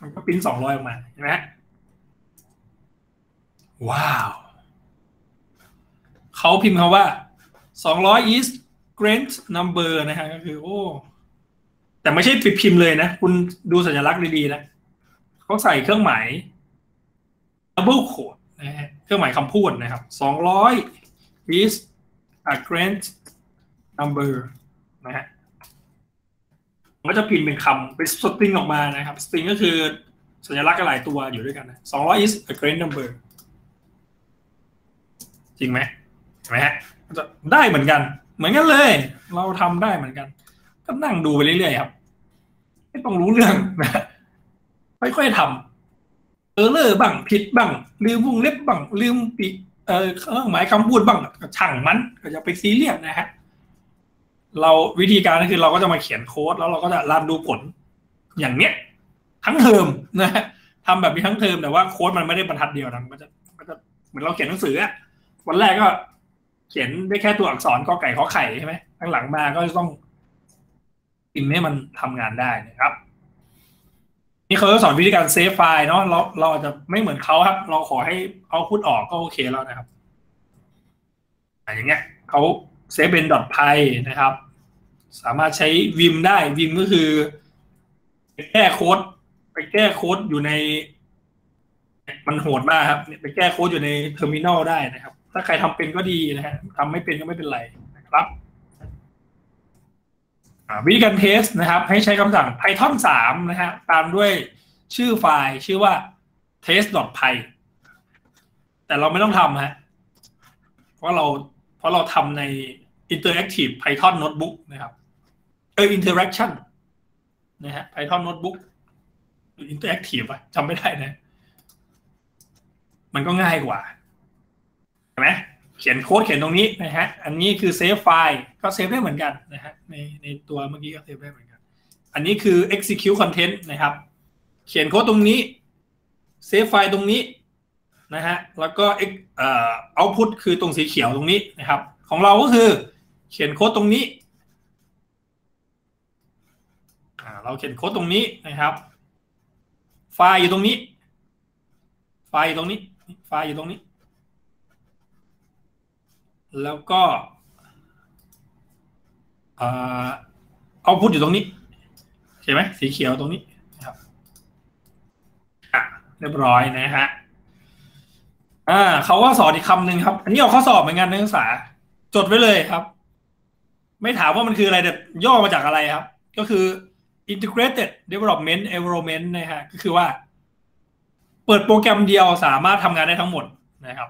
มันก็ปิ้นสองร้อยออกมาเห็นไหมว้าวเขาพิมพ์คำว่าสองร้อย is great number นะฮะก็คือ โอ้ แต่ไม่ใช่ปิดพิมพ์เลยนะ คุณดูสัญลักษณ์ดีๆนะเขาใส่เครื่องหมาย double quote นะฮะเครื่องหมายคำพูดนะครับสองร้อย is a great number นะฮะมันก็จะพิมพ์เป็นคำเป็นสตริงออกมานะครับสตริงก็คือสัญลักษณ์หลายตัวอยู่ด้วยกันนะสองร้อย is a great number จริงไหมเห็นไหมฮะจะได้เหมือนกัน เหมือนกันเลย เราทำได้เหมือนกัน ก็นั่งดูไปเรื่อยๆครับ ไม่ต้องรู้เรื่องนะค่อยๆทำเออเลอร์บ้างผิดบ้าง ลืมวงเล็บบ้างลืมปีเออเครื่องหมายคำพูดบ้างก็ช่างมันก็จะไปซีเรียสนะฮะ เราวิธีการก็คือเราก็จะมาเขียนโค้ดแล้วเราก็จะรันดูผลอย่างเนี้ย ทั้งเทอมนะฮะทำแบบนี้ทั้งเทอมแต่ว่าโค้ดมันไม่ได้บรรทัดเดียวนะมันจะมันจะเหมือนเราเขียนหนังสืออะวันแรกก็เขียนได้แค่ตัวอักษรกอไก่ขอไข่ใช่ไหมข้างหลังมาก็จะต้องพิมพ์ให้มันทำงานได้นะครับ นี่เขาจะสอนวิธีการ save ไฟล์เนาะเราเราอาจจะไม่เหมือนเขาครับ เราขอให้ output ออกก็โอเคแล้วนะครับอย่างเงี้ยเขา save เป็น .py นะครับ สามารถใช้วิมได้วิมก็คือไปแก้โค้ด ไปแก้โค้ดอยู่ใน มันโหดมากครับไปแก้โค้ดอยู่ใน terminal ได้นะครับ ถ้าใครทำเป็นก็ดีนะฮะทำไม่เป็นก็ไม่เป็นไรนะครับวิธีการ test นะครับ ให้ใช้คำสั่ง python 3 นะฮะตามด้วยชื่อไฟล์ชื่อว่า test.py แต่เราไม่ต้องทำฮะเพราะเราเพราะเราทำใน interactive python notebook นะครับ เออ interaction นะฮะ python notebook หรือ interactive อะจำไม่ได้นะ มันก็ง่ายกว่าใช่ไหมเขียนโค้ดเขียนตรงนี้นะฮะ อันนี้คือ save ไฟล์ก็ save ได้เหมือนกันนะฮะในในตัวเมื่อกี้ก็เซฟได้เหมือนกัน อันนี้คือ execute content นะครับ เขียนโค้ดตรงนี้ save ไฟล์ตรงนี้นะฮะ แล้วก็เอ่อ output คือตรงสีเขียวตรงนี้นะครับ ของเราก็คือเขียนโค้ดตรงนี้ เราเขียนโค้ดตรงนี้นะครับ ไฟล์อยู่ตรงนี้ ไฟล์อยู่ตรงนี้ ไฟล์อยู่ตรงนี้ แล้วก็เอาพุทอยู่ตรงนี้ใช่ไหมสีเขียวตรงนี้นะครับเรียบร้อยนะฮะอ่าเขาก็สอนอีกคำหนึ่งครับ อันนี้เอาข้อสอบเหมือนกันนักศึกษา จดไว้เลยครับ ไม่ถามว่ามันคืออะไรแต่ย่อมาจากอะไรครับ ก็คือ integrated development environment นะฮะก็คือว่า เปิดโปรแกรมเดียวสามารถทำงานได้ทั้งหมดนะครับ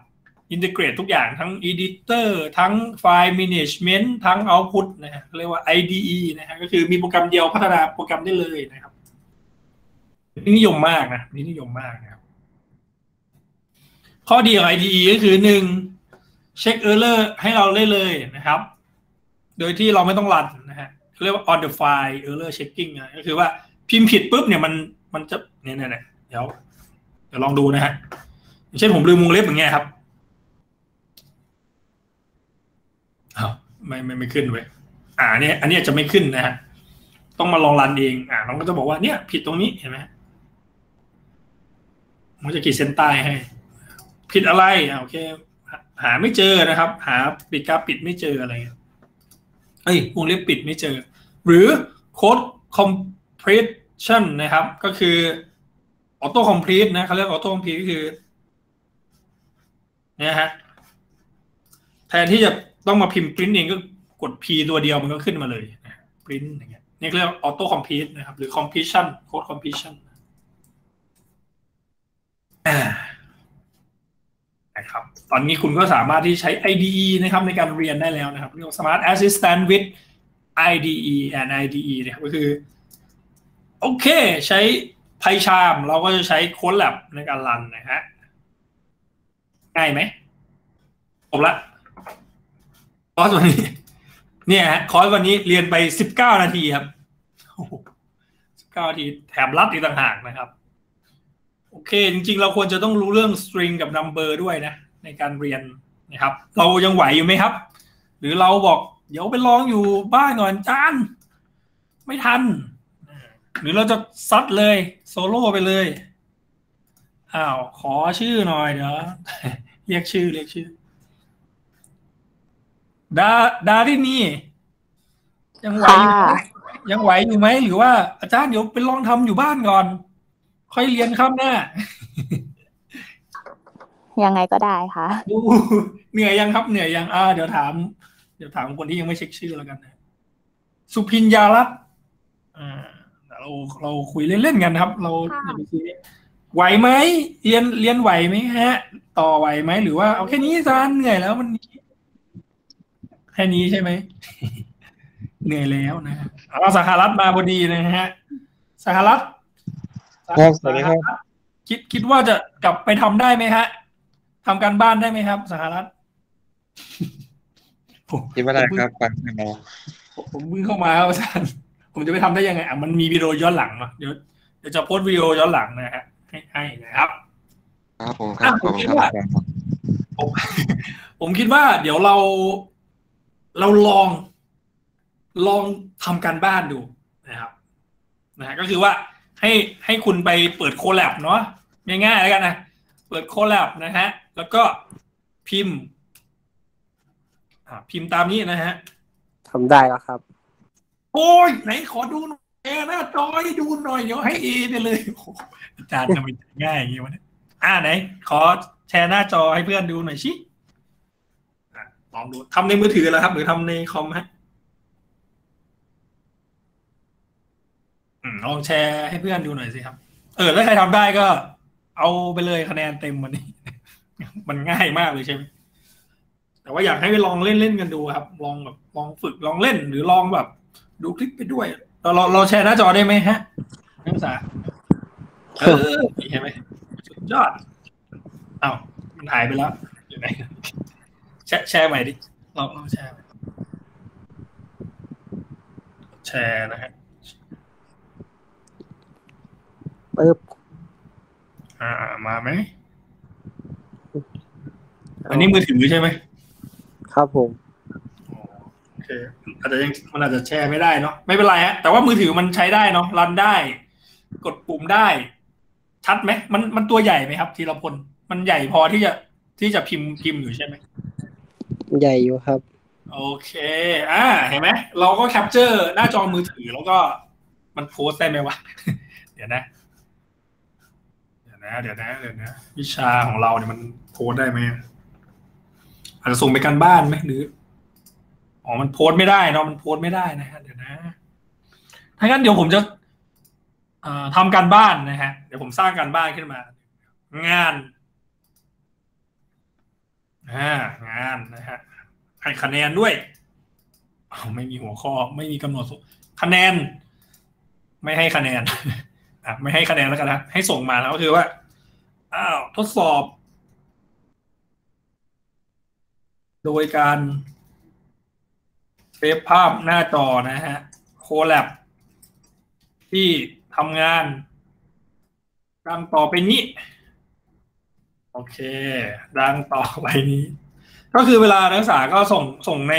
integrate ทุกอย่างทั้ง editor ทั้งไฟล์ management ทั้ง output นะฮะเรียกว่า IDE นะฮะก็คือมีโปรแกรมเดียวพัฒนาโปรแกรมได้เลยนะครับนี่นิยมมากนะนี่นิยมมากนะครับ ข้อดีของ IDE ก็คือหนึ่งเช็ค error ให้เราได้เลยนะครับ โดยที่เราไม่ต้องรัน เรียกว่า on the file error checking นะก็คือว่าพิมพ์ผิดปุ๊บเนี่ยมันมันจะเนี่ยเนี่ยเดี๋ยวเดี๋ยวลองดูนะฮะเช่นผมลืมวงเล็บอย่างเงี้ยครับอ้าวไม่ไม่ไม่ขึ้นเว้ยอ่าเนี่ย อันนี้จะไม่ขึ้นนะฮะต้องมาลองรันเอง อ่าน้องก็จะบอกว่าเนี่ย ผิดตรงนี้เห็นไหมมันจะขีดเส้นใต้ให้ ผิดอะไรอ่าโอเค หาไม่เจอนะครับ หาปิดกราปิดไม่เจออะไร เอ้ยวงเล็บปิดไม่เจอ หรือ code completion นะครับ ก็คือ auto complete นะเขาเรียก auto complete ก็คือเนี่ยฮะแทนที่จะต้องมาพิมพ์ print เองก็กด p ตัวเดียวมันก็ขึ้นมาเลยนะ print อย่างเงี้ยนี่เรียก auto complete นะครับ หรือ completion code completion นะครับ ตอนนี้คุณก็สามารถที่ใช้ IDE นะครับในการเรียนได้แล้วนะครับเรียกว่า Smart Assistant with IDE and IDE นะครับก็คือ โอเคใช้ PyCharm เราก็จะใช้ CodeLab ในการรันนะฮะง่ายไหมจบละคอร์สวันนี้ เนี่ยฮะคอร์สวันนี้เรียนไปสิบเก้านาทีครับสิบเก้านาทีแถมรัดอีกต่างหากนะครับ โอเค จริงๆ เราควรจะต้องรู้เรื่อง string กับ number ด้วยนะ ในการเรียนนะครับ เรายังไหวอยู่ไหมครับ หรือเราบอก เดี๋ยวไปลองอยู่บ้านก่อนจานไม่ทัน หรือเราจะซัดเลยโซโล่ไปเลยอ้าวขอชื่อหน่อยเดี๋ยวเรียกชื่อเรียกชื่อดาดาที่นี่ยังไหวอยู่ยังไหวอยู่ไหมหรือว่าอาจารย์เดี๋ยวไปลองทำอยู่บ้านก่อน ค่อยเรียนข้ามหน้า ยังไงก็ได้ค่ะดูเหนื่อยยังครับเหนื่อยยังอ่าเดี๋ยวถาม เดี๋ยวถามคนที่ยังไม่เช็คชื่อแล้วกันนะ สุพินยาลัตน์อ่าเราเราคุยเล่นๆกันนะครับ เราอย่าไปคุยไหวไหมเรียนเรียนไหวไหมฮะ ต่อไหวไหมหรือว่าเอาแค่นี้อาจารย์เหนื่อยแล้วมันนี้แค่นี้ใช่ไหมเหนื่อยแล้วนะฮะเอาสหรัฐมาพอดีนะฮะสหรัฐ ครับสวัสดีครับ คิดคิดว่าจะกลับไปทำได้ไหมฮะทำการบ้านได้ไหมครับ สหรัฐผมคิดว่าได้ครับฟังเราผมผมเพิ่งเข้ามาครับอาจารย์ผมจะไปทำได้ยังไงอะมันมีวิดีโอย้อนหลังเนาะเดี๋ยวเดี๋ยวจะโพสต์วิดีโอย้อนหลังนะฮะให้ให้นะครับครับผมครับอะขอบผมคิคุดณคว่ารับผมผมคิดว่า เดี๋ยวเรา เราลอง ลองทำการบ้านดูนะครับ นะฮะก็คือว่า ให้ให้คุณไปเปิดโคแลบเนาะง่ายๆแล้วกันนะ เปิดโคแลบนะฮะ แล้วก็พิมพ์อ่าพิมพ์ตามนี้นะฮะทำได้แล้วครับ โอ้ย ไหนขอดูหน่อยแอร์หน้าจอให้ดูหน่อยเดี๋ยวให้เอไปเลยโอ้โหอาจารย์ทำไมง่ายอย่างงี้วะเนี่ยอ่าไหน ขอแชร์หน้าจอให้เพื่อนดูหน่อยชิอะลองดูทำในมือถือแล้วครับ หรือทำในคอมฮะอืม ลองแชร์ให้เพื่อนดูหน่อยสิครับ เออ แล้วใครทำได้ก็ เอาไปเลยคะแนนเต็มวันนี้ มันง่ายมากเลยใช่ไหมแต่ว่าอยากให้ไปลองเล่นเล่นๆกันดูครับ ลองแบบลองฝึกลองเล่นหรือลองแบบ ดูคลิปไปด้วย เราเราเราแชร์หน้าจอได้ไหมฮะนักศึกษาเออเห็นไหมสุดยอดอ้าวมันหายไปแล้วอยู่ไหนแชร์แชร์ใหม่ดิลองลองแชร์แชร์นะฮะ ปึ๊บอ่ามาไหม อันนี้มือถือใช่ไหม ครับผมโอเคอาจจะยังมันอาจจะแชร์ไม่ได้เนาะไม่เป็นไรฮะ แต่ว่ามือถือมันใช้ได้เนาะรันได้ กดปุ่มได้ ชัดไหมมันมันตัวใหญ่ไหมครับ ทีละพลมันใหญ่พอที่จะที่จะพิมพ์พิมพ์อยู่ใช่ไหมใหญ่อยู่ครับ โอเค อ่า เห็นไหมเราก็แคปเจอร์หน้าจอมือถือแล้วก็มันโพสต์ได้ไหมวะ เดี๋ยวนะเดี๋ยว นะเดี๋ยวนะเดี๋ยวนะวิชาของเราเนี่ยมันโพสได้ไหมอาจจะส่งไปกันบ้านไหมหรืออ๋อมันโพสไม่ได้เนาะมันโพสไม่ได้นะฮะเดี๋ยวนะถ้างั้นเดี๋ยวผมจะทำการบ้านนะฮะเดี๋ยวผมสร้างการบ้านขึ้นมา งานอ่างานนะฮะให้คะแนนด้วยอ้าวไม่มีหัวข้อ ไม่มีกำหนดคะแนน ไม่ให้คะแนน อะไม่ให้คะแนนแล้วกันนะให้ส่งมาแล้วก็คือว่าอ้าวทดสอบ โดยการเซฟภาพหน้าจอนะฮะโคแลบที่ทำงานดังต่อไปนี้ โอเค ดังต่อไปนี้ ก็คือเวลานักศึกษาก็ส่งส่งใน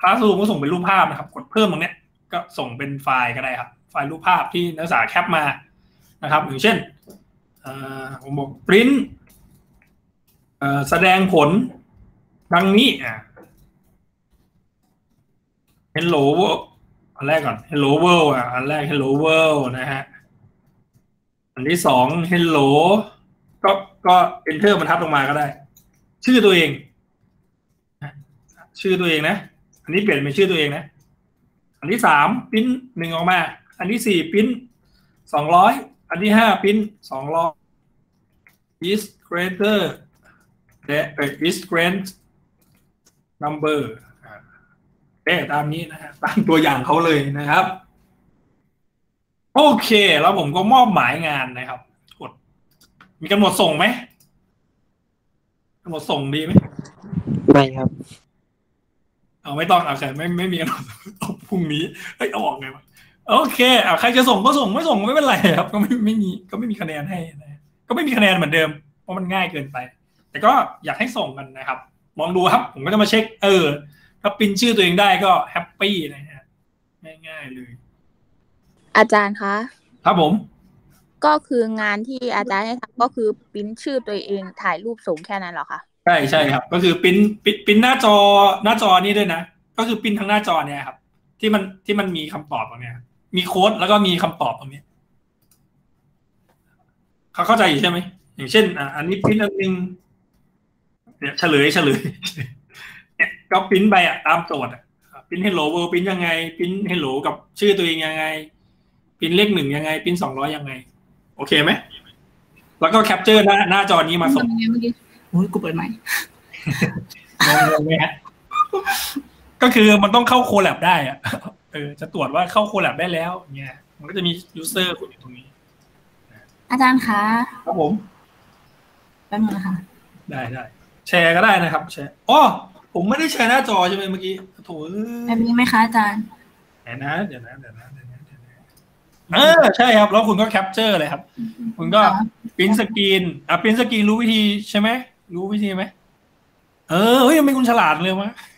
คลาสรูมก็ส่งเป็นรูปภาพนะครับ กดเพิ่มตรงเนี้ย ก็ส่งเป็นไฟล์ก็ได้ครับ ไฟล์รูปภาพที่นักศึกษาแคปมานะครับอย่างเช่นผมบอก print เอ่อแสดงผลดังนี้อะ hello world อันแรกก่อน hello world อะอันแรก hello world นะฮะอันที่สอง hello ก็ก็ enter บรรทัดลงมาก็ได้ ชื่อตัวเอง ชื่อตัวเองนะ อันนี้เปลี่ยนเป็นชื่อตัวเองนะ อันที่สามปริ้นหนึ่งออกมา อันที่สี่ปริ้นสองร้อยอันที่ห้าปริ้นสองร้อย is greater than is great number อ่าเอ๊ะตามนี้นะฮะตามตัวอย่างเขาเลยนะครับ โอเค แล้วผมก็มอบหมายงานนะครับ กด มีกำหนดส่งไหมกำหนดส่งดีไหมไม่ครับ เอาไม่ต้องเอาใครไม่ไม่มีกำหนดเอาพรุ่งนี้เฮ้ยเอาออกไงวะ โอเคเอาใครจะส่งก็ส่งไม่ส่งก็ไม่เป็นไรครับ ก็ไม่ไม่มีก็ไม่มีคะแนนให้นะก็ไม่มีคะแนนเหมือนเดิม เพราะมันง่ายเกินไป แต่ก็อยากให้ส่งกันนะครับลองดูครับ ผมก็จะมาเช็ค เออ ถ้าปริ้นชื่อตัวเองได้ก็ happy นะฮะง่ายๆเลย อาจารย์คะครับผม ก็คืองานที่อาจารย์ให้ทำก็คือปริ้นชื่อตัวเองถ่ายรูปส่งแค่นั้นเหรอคะใช่ใช่ครับ ก็คือ print print print หน้าจอหน้าจอนี้ด้วยนะก็คือปริ้นทั้งหน้าจอเนี่ยครับ ที่มันที่มันมีคำตอบตรงเนี้ย มีโค้ดแล้วก็มีคำตอบตรงนี้เขาเข้าใจอยู่ใช่ไหมอย่างเช่นอะอันนี้ปริ้นอันหนึ่งเนี่ยเฉลยเฉลยเนี่ยก็ปริ้นไปอะตามโจทย์อะ print hello world print ยังไง print hello กับชื่อตัวเองยังไงปริ้นเลขหนึ่งยังไงปริ้นสองร้อยยังไง โอเคไหมแล้วก็ capture หน้าหน้าจอนี้มาส่งทำยังไงเมื่อกี้โอ้ยกูเปิดใหม่งงไหมฮะก็คือมันต้องเข้า Colab ได้อะ เออจะตรวจว่าเข้า Colab ได้แล้วเนี่ยมันก็จะมี user คุณอยู่ตรงนี้ อาจารย์คะครับผมแป๊บนึงนะคะได้ได้แชร์ก็ได้นะครับ แชร์อ๋อผมไม่ได้แชร์หน้าจอใช่ไหมเมื่อกี้โถเอ้แป๊บนี้ไหมคะอาจารย์เดี๋ยวนะเดี๋ยวนะเดี๋ยวนะเดี๋ยวนะเดี๋ยวนะเออใช่ครับ แล้วคุณก็ capture เลยครับ คุณก็ print screen อะ print screen รู้วิธีใช่ไหมรู้วิธีไหมเออเฮ้ยทำไมคุณฉลาดเลยวะเ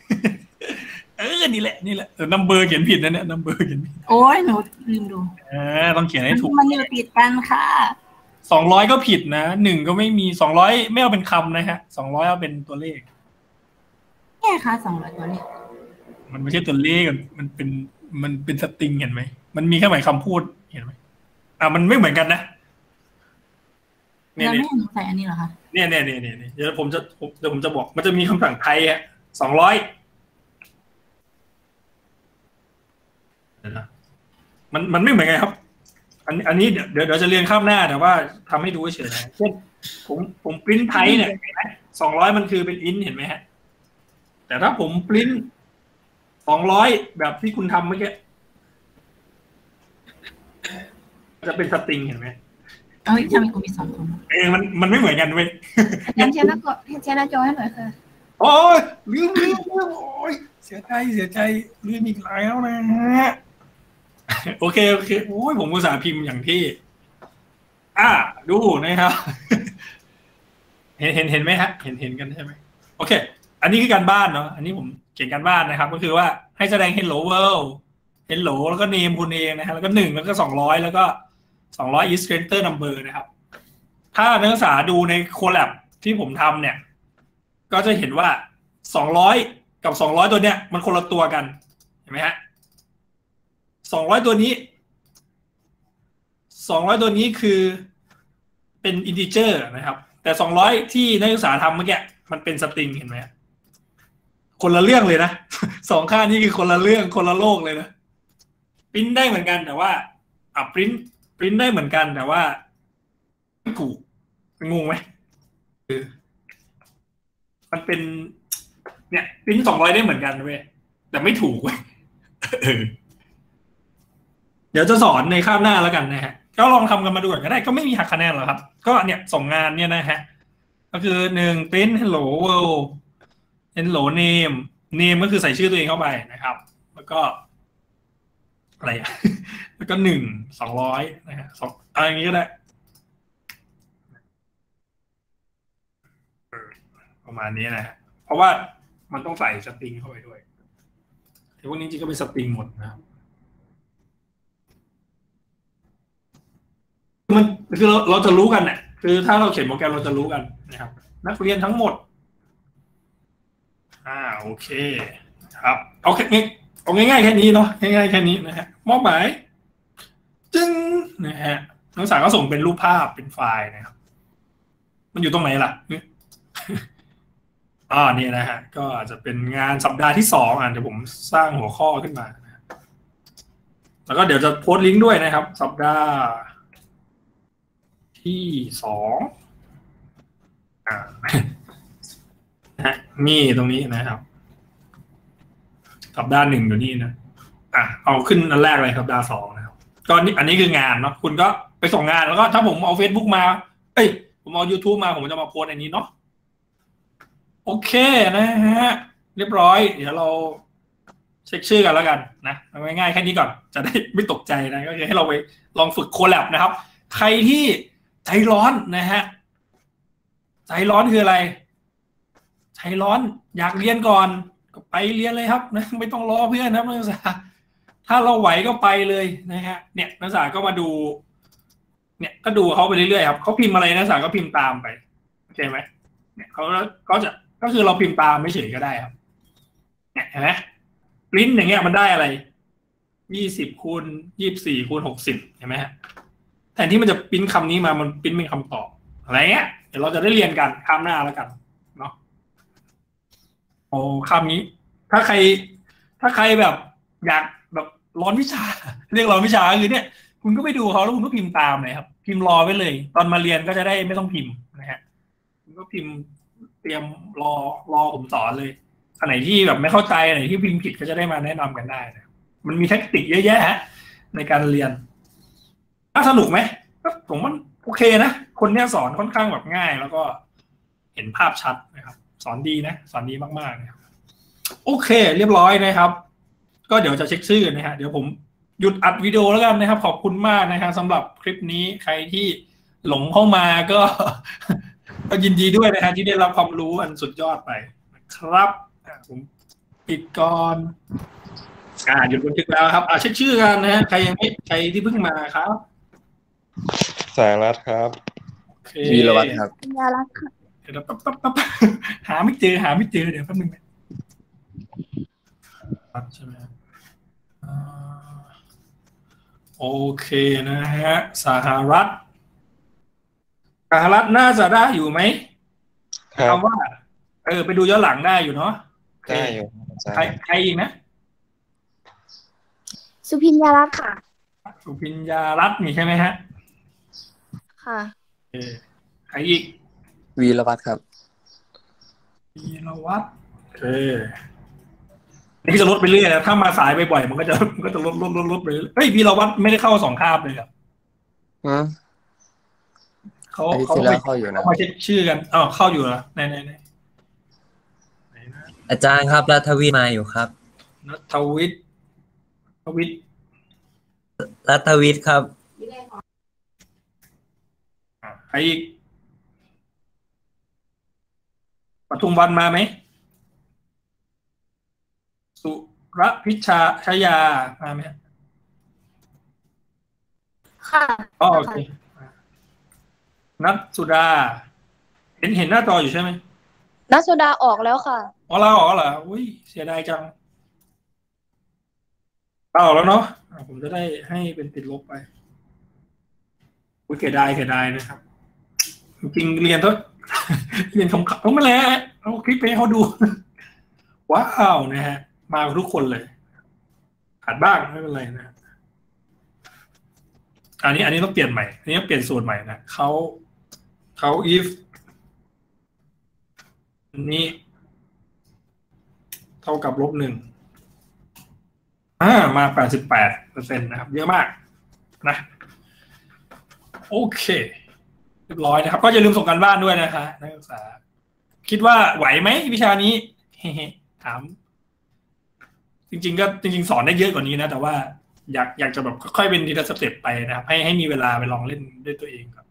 ออนี่แหละนี่แหละแต่นัมเบอร์เขียนผิดนะเนี่ยนัมเบอร์เขียนผิดโอ้ยหนูลืมดูอ่าต้องเขียนให้ถูกมันอยู่ติดกันค่ะสองร้อยก็ผิดนะหนึ่งก็ไม่มีสองร้อยไม่เอาเป็นคำนะฮะสองร้อยเอาเป็นตัวเลขแค่ค่ะสองร้อยตัวเลขมันไม่ใช่ตัวเลขมันเป็นมันเป็นสตริงเห็นไหมมันมีแค่หมายคำพูดเห็นไหมอ่ามันไม่เหมือนกันนะเนี่ยแล้วเนี่ยไม่ให้หนูใส่อันนี้เหรอคะเนี่ยเนี่ยเนี่ยเนี่ยเดี๋ยวผมจะผมเดี๋ยวผมจะบอก มันจะมีคำสั่งไทยอะสองร้อย มันมันไม่เหมือนกันครับ อันอันนี้เดี๋ยวเดี๋ยวเดี๋ยวจะเรียนข้ามหน้าแต่ว่าทำให้ดูเฉยๆนะเช่นผมผมปริ้นไทยเนี่ยสองร้อยมันคือเป็นอินเห็นไหมฮะ แต่ถ้าผมปริ้นสองร้อยแบบที่คุณทำเมื่อกี้จะเป็นสตริงเห็นไหมเอ้ยทำไมกูมีสองคนเออมันมันไม่เหมือนกันเว้ยอาจารย์แชร์หน้าจอแชร์หน้าจอให้หน่อยค่ะโอ้ยลืมลืมลืมโอ้ยเสียใจเสียใจลืมอีกแล้วนะฮะ โอเคโอเคโอ้ยผมอุตส่าห์พิมพ์อย่างที่ อ่าดูนะครับ เห็นเห็นเห็นไหมฮะ เห็นเห็นกันใช่ไหมโอเค อันนี้คือการบ้านเนาะอันนี้ผมเขียนการบ้านนะครับ ก็คือว่าให้แสดง hello world hello แล้วก็ name คุณเองนะฮะแล้วก็หนึ่งแล้วก็สองร้อยแล้วก็สองร้อย is center number นะครับ ถ้านักศึกษาดูในโคแลบที่ผมทำเนี่ย ก็จะเห็นว่าสองร้อยกับสองร้อยตัวเนี้ยมันคนละตัวกันเห็นไหมฮะ สองร้อยตัวนี้สองร้อยตัวนี้คือเป็นอินทิเจอร์นะครับ แต่สองร้อยที่นักศึกษาทำเมื่อกี้มันเป็นสตริงเห็นไหมคนละเรื่องเลยนะสองค่านี้คือคนละเรื่องคนละโลกเลยนะปริ้นได้เหมือนกันแต่ว่าอะปริ้นปริ้นได้เหมือนกันแต่ว่าถูกงงไหมมันเป็น เนี่ยปริ้นสองร้อยได้เหมือนกันเว้ยแต่ไม่ถูกเว้ย เดี๋ยวจะสอนในคาบหน้าแล้วกันนะฮะก็ลองทำกันมาดูก่อนก็ได้ก็ไม่มีหักคะแนนหรอกครับ ก็เนี่ยส่งงานเนี่ยนะฮะก็คือหนึ่ง print hello world hello name name ก็คือใส่ชื่อตัวเองเข้าไปนะครับ แล้วก็อะไรอะแล้วก็หนึ่งสองร้อยนะฮะสองอะไรอย่างนี้ก็ได้ประมาณนี้นะฮะเพราะว่ามันต้องใส่สตริงเข้าไปด้วยแต่พวกนี้จริงก็เป็นสตริงหมดนะครับ มันคือเราเราจะรู้กันเนี่ยคือถ้าเราเขียนโปรแกรมเราจะรู้กันนะครับ นักเรียนทั้งหมด อ่าโอเคครับเอาแค่นี้เอาง่ายๆแค่นี้เนาะง่ายๆแค่นี้นะฮะมอบหมายจึงนะฮะนักศึกษาก็ส่งเป็นรูปภาพเป็นไฟล์นะครับ มันอยู่ตรงไหนล่ะอ่านี่นะฮะ ก็อาจจะเป็นงานสัปดาห์ที่สองอะเดี๋ยวผมสร้างหัวข้อขึ้นมาแล้วก็เดี๋ยวจะโพสต์ลิงก์ด้วยนะครับ สัปดาห์ ที่สองอ่านะฮะนี่ตรงนี้นะครับสัปดาห์หนึ่งอยู่นี่นะอะเอาขึ้นอันแรกเลยสัปดาห์สองนะครับก็นี่อันนี้คืองานเนาะคุณก็ไปส่งงานแล้วก็ถ้าผมเอา Facebook มา เอ้ย ผมเอา YouTube มาผมจะมาโพสอันนี้เนาะโอเคนะฮะ เรียบร้อย เดี๋ยวเราเช็คชื่อกันแล้วกันนะง่ายๆแค่นี้ก่อนจะได้ไม่ตกใจนะก็คือให้เราไปลองฝึกโคแลบนะครับ ใครที่ ใจร้อนนะฮะใจร้อนคืออะไรใจร้อนอยากเรียนก่อนก็ไปเรียนเลยครับนะไม่ต้องรอเพื่อนนะนักศึกษาถ้าเราไหวก็ไปเลยนะฮะเนี่ยนักศึกษาก็มาดู เนี่ยก็ดูเขาไปเรื่อยๆครับเขาพิมพ์อะไรนักศึกษาก็พิมพ์ตามไปโอเคไหมเนี่ยเขาก็จะก็คือเราพิมพ์ตามไม่เฉยก็ได้ครับเนี่ยเห็นไหมลิ้นอย่างเงี้ยมันได้อะไรยี่สิบคูณยี่สิบสี่คูณหกสิบเห็นไหมฮะ แทนที่มันจะปิ้นคำนี้มามันปิ้นเป็นคำตอบอะไรเงี้ยเดี๋ยวเราจะได้เรียนกันข้ามหน้าแล้วกันเนาะโอ้คำนี้ ถ้าใคร ถ้าใครแบบ อยากแบบร้อนวิชา เรียกร้อนวิชาคือเนี่ย คุณก็ไปดูเขาแล้วคุณก็พิมพ์ตามเลยครับ พิมพ์รอไว้เลย ตอนมาเรียนก็จะได้ไม่ต้องพิมพ์นะฮะคุณก็พิมพ์เตรียมรอรอผมสอนเลยอันไหนที่แบบไม่เข้าใจอันไหนที่พิมพ์ผิดก็จะได้มาแนะนำกันได้นะมันมีเทคนิคเยอะแยะฮะในการเรียน น่าสนุกไหมก็ผมว่าโอเคนะ คนเนี้ยสอนค่อนข้างแบบง่าย แล้วก็เห็นภาพชัดนะครับ สอนดีนะ สอนดีมากๆนะครับโอเค เรียบร้อยนะครับ ก็เดี๋ยวจะเช็คชื่อนะฮะเดี๋ยวผมหยุดอัดวิดีโอแล้วกันนะครับ ขอบคุณมากนะครับสำหรับคลิปนี้ใครที่หลงเข้ามาก็ ก็ยินดีด้วยนะฮะที่ได้รับความรู้อันสุดยอดไปครับผมปิดก่อนอ่าหยุดบันทึกแล้วครับ อ่าเช็คชื่อกันนะฮะใครยังไม่ใครที่เพิ่งมาครับ สายรัดครับโอเควีรวัตรครับยารักค่ะเดี๋ยวแป๊บแป๊บแป๊บหาไม่เจอหาไม่เจอเดี๋ยวแป๊บนึงนะครับใช่ไหมครับอ่าโอเคนะฮะสหรัฐสหรัฐน่าจะได้อยู่ไหมครับคำว่า เออ ไปดูย้อนหลังได้อยู่เนาะโอเคได้อยู่อาจารใครย์ใครอีกนะ สุพิญญารัตน์ค่ะ สุพิญญารัตน์มีใช่ไหมฮะ ค่ะโอเคใครอีก วีรวัตรครับ วีรวัตรโอเคนี่ก็จะลดไปเรื่อยนะถ้ามาสายบ่อยๆมันก็จะมันก็จะลดลดลดลดไปเรื่อยเฮ้ยวีรวัตรไม่ได้เข้าสองคาบเลยครับอืมเขาอาทิตย์เขาที่ไปแล้วเข้าอยู่นะเขามาเช็คชื่อกันอ๋อเข้าอยู่เหรอไหนไหนไหนไหนนะอาจารย์ครับรัฐวิทย์มาอยู่ครับนัทวิทย์ทวิทย์รัฐวิทย์ครับอะใครอีกปทุมวันมาไหม สุรพิชาชยามาไหมฮะค่ะอ๋อโอเคนัทสุดา เห็นเห็นหน้าจออยู่ใช่ไหมนักสุดาออกแล้วค่ะอ๋อลาออกแล้วเหรออุ้ยเสียดายจังลาออกแล้วเนาะอะผมจะได้ให้เป็นติดลบไปอุ้ยเสียดายเสียดายนะครับ จริงเรียนเถอเรียนคำๆเอามาแล้วเอาคลิปไปให้เขาดู ว้าวนะฮะ มาทุกคนเลยขาดบ้างไม่เป็นไรนะ อันนี้อันนี้ต้องเปลี่ยนใหม่ อันนี้ต้องเปลี่ยนสูตรใหม่นะเขาเขา if อันนี้เท่ากับลบหนึ่งอ่ามาแปดสิบแปดเปอร์เซ็นต์นะครับ เยอะมากนะ โอเค รียบร้อยนะครับ ก็อย่าลืมส่งกันบ้านด้วยนะคะนักศึกษา คิดว่าไหวไหมวิชานี้ถาม จริง ๆ ก็จริง ๆ สอนได้เยอะกว่านี้นะ แต่ว่าอยากอยากจะแบบค่อยๆเป็นทีละสเต็ปไปนะครับให้ให้มีเวลาไปลองเล่นด้วยตัวเองครับ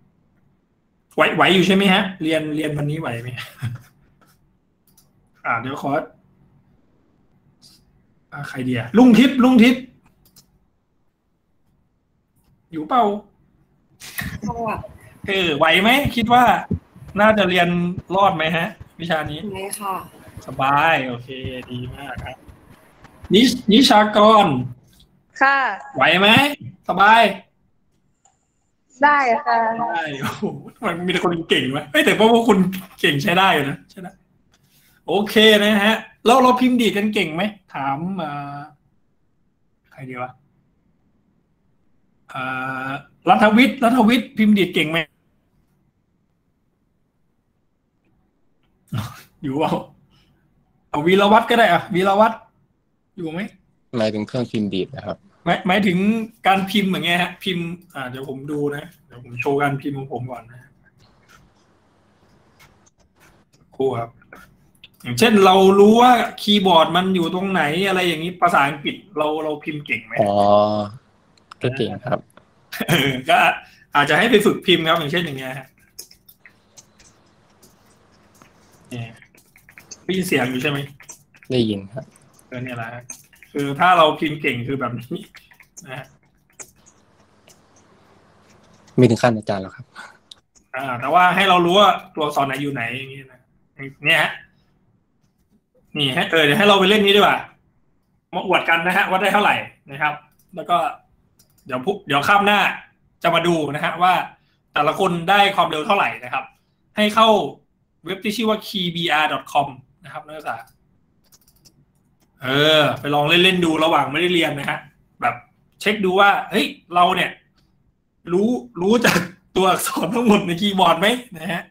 ไหวไหวอยู่ใช่ไหมฮะ เรียนเรียนวันนี้ไหวไหมอ่าเดี๋ยวขออใครเดียลุงทิพย์ลุงทิพย์อยู่เปล่า เออไหวไหมคิดว่าน่าจะเรียนรอดไหมฮะ วิชานี้ไม่ค่ะ สบายโอเค ดีมากครับนิชนิชากร ค่ะ ไหวไหมสบาย ได้ค่ะ ได้โอ้โหมันมีแต่คนเก่งไหมไม่แต่พวกคุณเก่งใช้ได้อยู่นะใช่ไหมโอเคนะฮะเราเราพิมพ์ดีดกันเก่งไหมถามอ่าใครดีวะอ่ารัฐวิทย์รัฐวิทย์พิมพ์ดีดเก่งไหม อยู่เปล่าเอาวีรวัตรก็ได้อะวีรวัตรอยู่ไหมหมายถึงเครื่องพิมพ์ดีดนะครับหมายหมายถึงการพิมพ์อย่างเงี้ยฮะพิมพ์อ่าเดี๋ยวผมดูนะเดี๋ยวผมโชว์การพิมพ์ของผมก่อนนะครูครับอย่างเช่นเรารู้ว่าคีย์บอร์ดมันอยู่ตรงไหนอะไรอย่างนี้ภาษาอังกฤษเราเราพิมพ์เก่งไหมอ๋อก็เก่งครับเออก็อาจจะให้ไปฝึกพิมพ์ครับอย่างเช่นอย่างเงี้ยฮะเนี่ย ได้ยินเสียงอยู่ใช่ไหมได้ยินครับเออเนี่ยแหละฮะคือถ้าเราพิมพ์เก่งคือแบบนี้นะฮะไม่ถึงขั้นอาจารย์หรอกครับ อ่า แต่ว่าให้เรารู้ว่าตัวอักษรไหนอยู่ไหนอย่างนี้นะเนี่ยฮะนี่ให้เออเดี๋ยวให้เราไปเล่นนี้ดีกว่ามาอวดกันนะฮะว่าได้เท่าไหร่นะครับ แล้วก็เดี๋ยวพุเดี๋ยวข้ามหน้าจะมาดูนะฮะว่าแต่ละคนได้ความเร็วเท่าไหร่นะครับ ให้เข้า เว็บที่ชื่อว่า keybr.com นะครับนักศึกษาเออ ไปลองเล่นๆดูระหว่างไม่ได้เรียนนะฮะแบบเช็คดูว่า เฮ้ย เราเนี่ย รู้รู้จากตัวอักษรทั้งหมดในคีย์บอร์ดไหมนะฮะ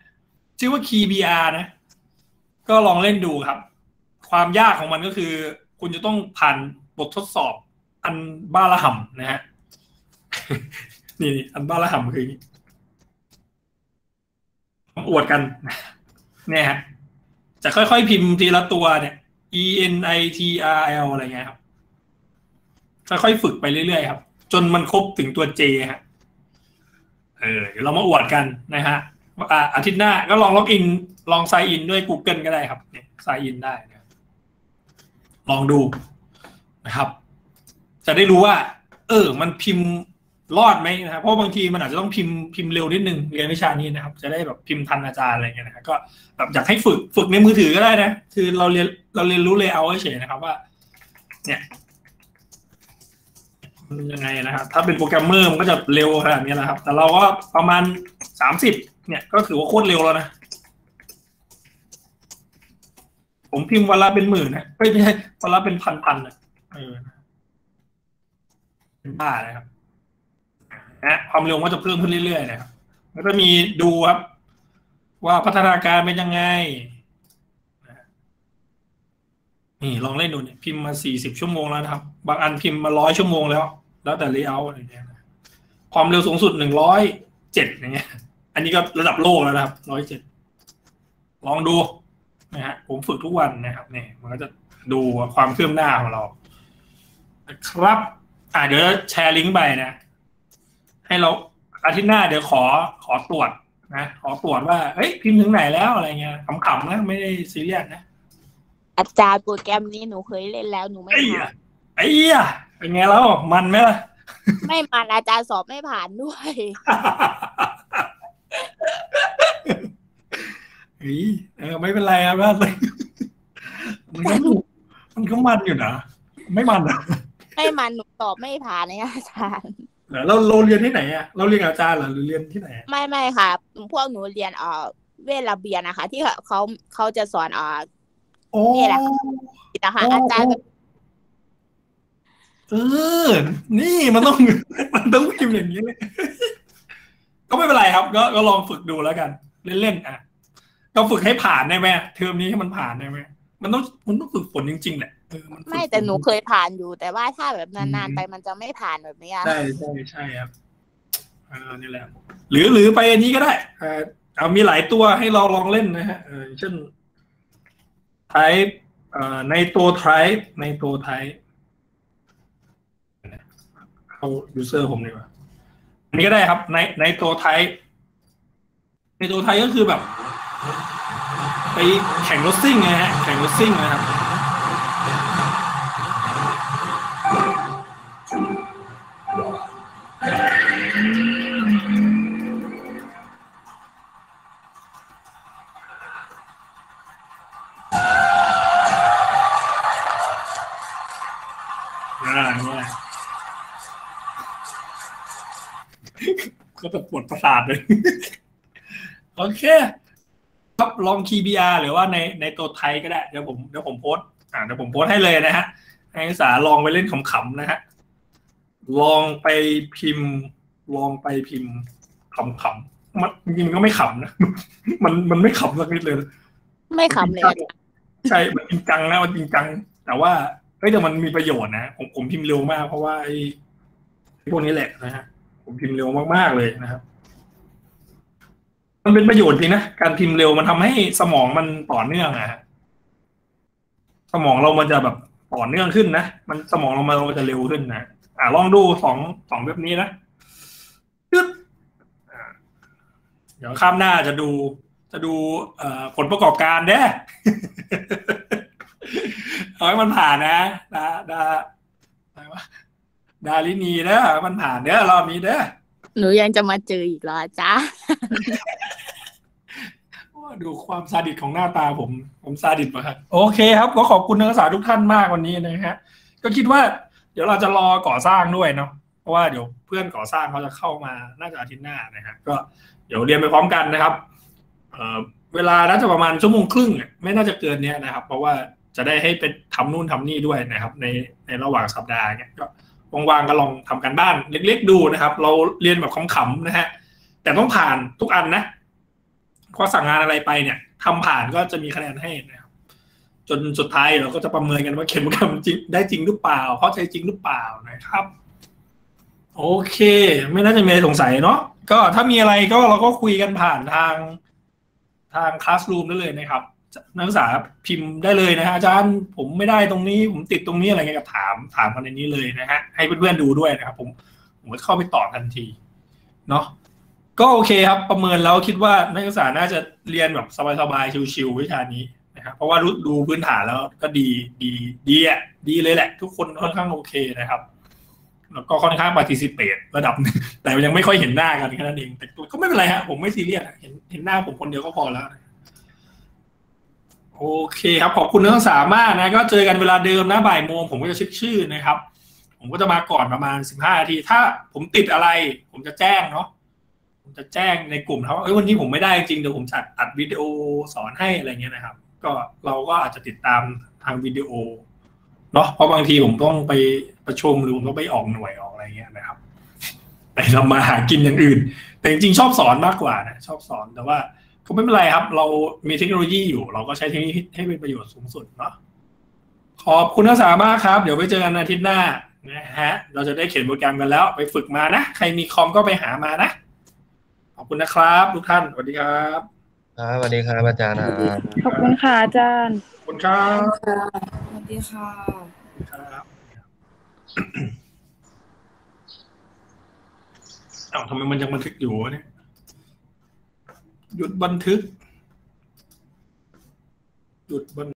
ชื่อว่า keybr นะ ก็ลองเล่นดูครับ ความยากของมันก็คือ คุณจะต้องผ่านบททดสอบอันบ้าระห่ำนะฮะนี่อันบ้าระห่ำคืออย่างนี้ต้องอวดกัน เนี่ยฮะจะค่อยๆพิมพ์ทีละตัวเนี่ย e n i t r l อะไรเงี้ยครับค่อยๆฝึกไปเรื่อยๆครับ จนมันครบถึงตัว J ฮะเออเดี๋ยวเรามาอวดกันนะฮะอ่าอาทิตย์หน้าก็ลอง login ลอง sign in ด้วย Google ก็ได้ครับเนี่ย sign in ได้นะลองดูนะครับ จะได้รู้ว่า เออ มันพิมพ์ รอดไหมนะครับเพราะบางทีมันอาจจะต้องพิมพ์พิมพ์เร็วนิดนึงเรียนวิชานี้นะครับ จะได้แบบพิมพ์ทันอาจารย์อะไรเงี้ยนะครับก็แบบอยากให้ฝึกฝึกในมือถือก็ได้นะ คือเราเรียนเราเรียนรู้เลยเอาเฉยนะครับว่า เนี่ยมันยังไงนะครับ ถ้าเป็นโปรแกรมเมอร์มันก็จะเร็วขนาดนี้แหละครับ แต่เราก็ประมาณสามสิบเนี่ยก็ถือว่าโคตรเร็วแล้วนะผมพิมพ์วันละเป็นหมื่นนะไม่ใช่วันละเป็นพันๆนะเออเป็นบ้าเลยครับ นะความเร็วก็จะเพิ่มขึ้นเรื่อยๆนะครับแล้วก็มีดูครับ ว่าพัฒนาการเป็นยังไงนี่ลองเล่นดูเนี่ยพิมพ์มาสี่สิบชั่วโมงแล้วนะครับ บางอันพิมพ์มาร้อยชั่วโมงแล้ว แล้วแต่เลเยอร์อะไรเงี้ยความเร็วสูงสุดหนึ่งร้อยเจ็ดอย่างเงี้ย อันนี้ก็ระดับโลกแล้วนะครับร้อยเจ็ดลองดูนะฮะผมฝึกทุกวันนะครับเนี่ยมันก็จะดูความเคลื่อนหน้าของเรา ครับ อ่าเดี๋ยวแชร์ลิงก์ไปนะ ให้เราอาทิตย์หน้าเดี๋ยวขอขอตรวจนะขอตรวจว่าเฮ้ยพิมพ์ถึงไหนแล้วอะไรเงี้ยขำๆนะไม่ได้ซีเรียสนะ อาจารย์โปรแกรมนี้หนูเคยเล่นแล้วหนูไม่ไอ้ผ่าอะนไอ้อะเป็นไงแล้วมันไหมล่ะ ไม่มันอาจารย์สอบไม่ผ่านด้วยเฮ้ยเออไม่เป็นไรครับว่ามันก็มันก็มันอยู่นะไม่มันนะไม่มันหนูสอบไม่ผ่านเนี่ยอาจารย์ เหรอเราเราเรียนที่ไหนอะเราเรียนกับอาจารย์เหรอหรือเรียนที่ไหนอะไม่ไม่ค่ะ พวกหนูเรียนเอ่อเวทระเบียนนะคะ ที่เขาเขาจะสอนเอ่อโอ้นี่แหละนะคะอาจารย์ก็เออ นี่มันต้องมันต้องพิมพ์อย่างนี้เลยก็ไม่เป็นไรครับ ก็ก็ลองฝึกดูแล้วกัน เล่นๆอะก็ฝึกให้ผ่านได้ไหมเทอมนี้ให้มันผ่านได้ไหมมันต้องมันต้องฝึกฝนจริงๆแหละเออมันฝึก ไม่แต่หนูฝเคยผ่านอยู่ แต่ว่าถ้าแบบนานๆไปมันจะไม่ผ่านแบบเนี้ยใช่ใช่ใช่ครับเออนี่แหละ หรือหรือไปอันนี้ก็ได้เออเอามีหลายตัวให้เราลองเล่นนะฮะเออเช่น type เอ่อในตัว type ในตัว type เข้า user ผมดีกว่าอันนี้ก็ได้ครับ ในในตัว type ในตัว type ก็คือแบบ ไปแข่งรถซิ่งไงฮะ แข่งรถซิ่งนะครับ ดประสาทเลย โอเค ครับลอง KBR หรือว่าในในตัวไทยก็ได้ เดี๋ยวผมเดี๋ยวผมโพสต์อ่าเดี๋ยวผมโพสต์ให้เลยนะฮะให้นักศึกษาลองไปเล่นขำๆนะฮะ ลองไปพิมพ์ ลองไปพิมพ์ขำๆมันจริงๆมันก็ไม่ขำนะ มันมันไม่ขำสักนิดเลย ไม่ขำเลยอาจารย์ใช่ มันจริงจังนะ มันจริงจัง แต่ว่าเฮ้ยแต่มันมีประโยชน์นะ ผมผมพิมพ์เร็วมากเพราะว่าไอ้ไอ้พวกนี้แหละนะฮะ ผมพิมพ์เร็วมากๆเลยนะครับ มันเป็นประโยชน์จริงนะการพิมพ์เร็วมันทำให้สมองมันต่อเนื่องอะฮะสมองเรามันจะแบบต่อเนื่องขึ้นนะมันสมองเรามันจะเร็วขึ้นนะอ่าลองดูสองสองแบบนี้นะตึ๊ดเดี๋ยวข้ามหน้าจะดู จะดูเอ่อผลประกอบการเด้เอาให้มันผ่านนะดาดาอะไรวะดาลินีเด้อมันผ่านเด้อรอบนี้เด้อ หนูยังจะมาเจออีกเหรอจารย์ดูความซาดิสของหน้าตาผม ผมซาดิสปะครับโอเคครับ ก็ขอบคุณนักศึกษาทุกท่านมากวันนี้นะฮะ ก็คิดว่า เดี๋ยวเราจะรอก่อสร้างด้วยเนาะเพราะว่าเดี๋ยวเพื่อนก่อสร้างเขาจะเข้ามาน่าจะอาทิตย์หน้านะฮะก็เดี๋ยวเรียนไปพร้อมกันนะครับเออเวลาน่าจะประมาณชั่วโมงครึ่งไม่น่าจะเกินเนี้ยนะครับ เพราะว่าจะได้ให้เป็นทำนู่นทำนี่ด้วยนะครับ ในในระหว่างสัปดาห์เนี่ยก็ ว่างๆก็ลองทำกันบ้านเล็กๆดูนะครับ เราเรียนแบบขำๆนะฮะแต่ต้องผ่านทุกอันนะพอสั่งงานอะไรไปเนี่ยทำผ่านก็จะมีคะแนนให้นะครับ จนสุดท้ายเราก็จะประเมินกันว่าเขียนปรแกรมจริงได้จริงหรือเปล่าเข้าใจจริงหรือเปล่านะครับ โอเค ไม่น่าจะมีอะไรสงสัยเนาะก็ถ้ามีอะไรก็เราก็คุยกันผ่านทางทางคลาสรูมได้เลยนะครับ นักศึกษาพิมพ์ได้เลยนะฮะอาจารย์ผมไม่ได้ตรงนี้ ผมติดตรงนี้อะไรเงี้ยก็ถามถามกันในนี้เลยนะฮะให้เพื่อนๆดูด้วยนะครับผมผมก็เข้าไปตอบทันทีเนาะก็โอเคครับประเมินแล้วคิดว่านักศึกษาน่าจะเรียนแบบสบายๆชิวๆวิชานี้นะครับเพราะว่ารู้ดูพื้นฐานแล้วก็ดีดีดีอะดีเลยแหละ ทุกคนค่อนข้างโอเคนะครับแล้วก็ค่อนข้างปฏิสิเปตระดับหนึ่งแต่ยังไม่ค่อยเห็นหน้ากันแค่นั้นเองแต่ก็ไม่เป็นไรฮะผมไม่ซีเรียสเห็นเห็นหน้าผมคนเดียวก็พอแล้ว โอเคครับขอบคุณนักศึกษามากนะ ก็เจอกันเวลาเดิมนะบ่ายโมงผมก็จะเช็คชื่อนะครับ ผมก็จะมาก่อนประมาณสิบห้านาที ถ้าผมติดอะไร ผมจะแจ้งเนาะผมจะแจ้งในกลุ่มครับว่าเอ้ยวันนี้ผมไม่ได้จริงเดี๋ยวผมจัดอัดวิดีโอสอนให้อะไรเงี้ยนะครับ ก็เราก็อาจจะติดตามทางวิดีโอเนาะเพราะบางทีผมต้องไปประชุมหรือผมต้องไปออกหน่วยออกอะไรเงี้ยนะครับไปทำมาหากินอย่างอื่น แต่จริงๆชอบสอนมากกว่านะชอบสอนแต่ว่า ก็ไม่เป็นไรครับ เรามีเทคโนโลยีอยู่เราก็ใช้เทคโนโลยีให้เป็นประโยชน์สูงสุดเนาะขอบคุณนักศึามากครับ เดี๋ยวไปเจอกันอาทิตย์หน้านะฮะ เราจะได้เขียนโปรแกรมกันแล้ว ไปฝึกมานะ ใครมีคอมก็ไปหามานะ ขอบคุณนะครับ ทุกท่านสวัสดีครับครับสวัสดีครับอาจารย์ขอบคุณค่ะอาจารย์ขอบคุณครับสวัสดีค่ะครับอ้าวทำไมมันยังบันทึกอยู่เนี่ย หยุดบันทึก หยุดบัน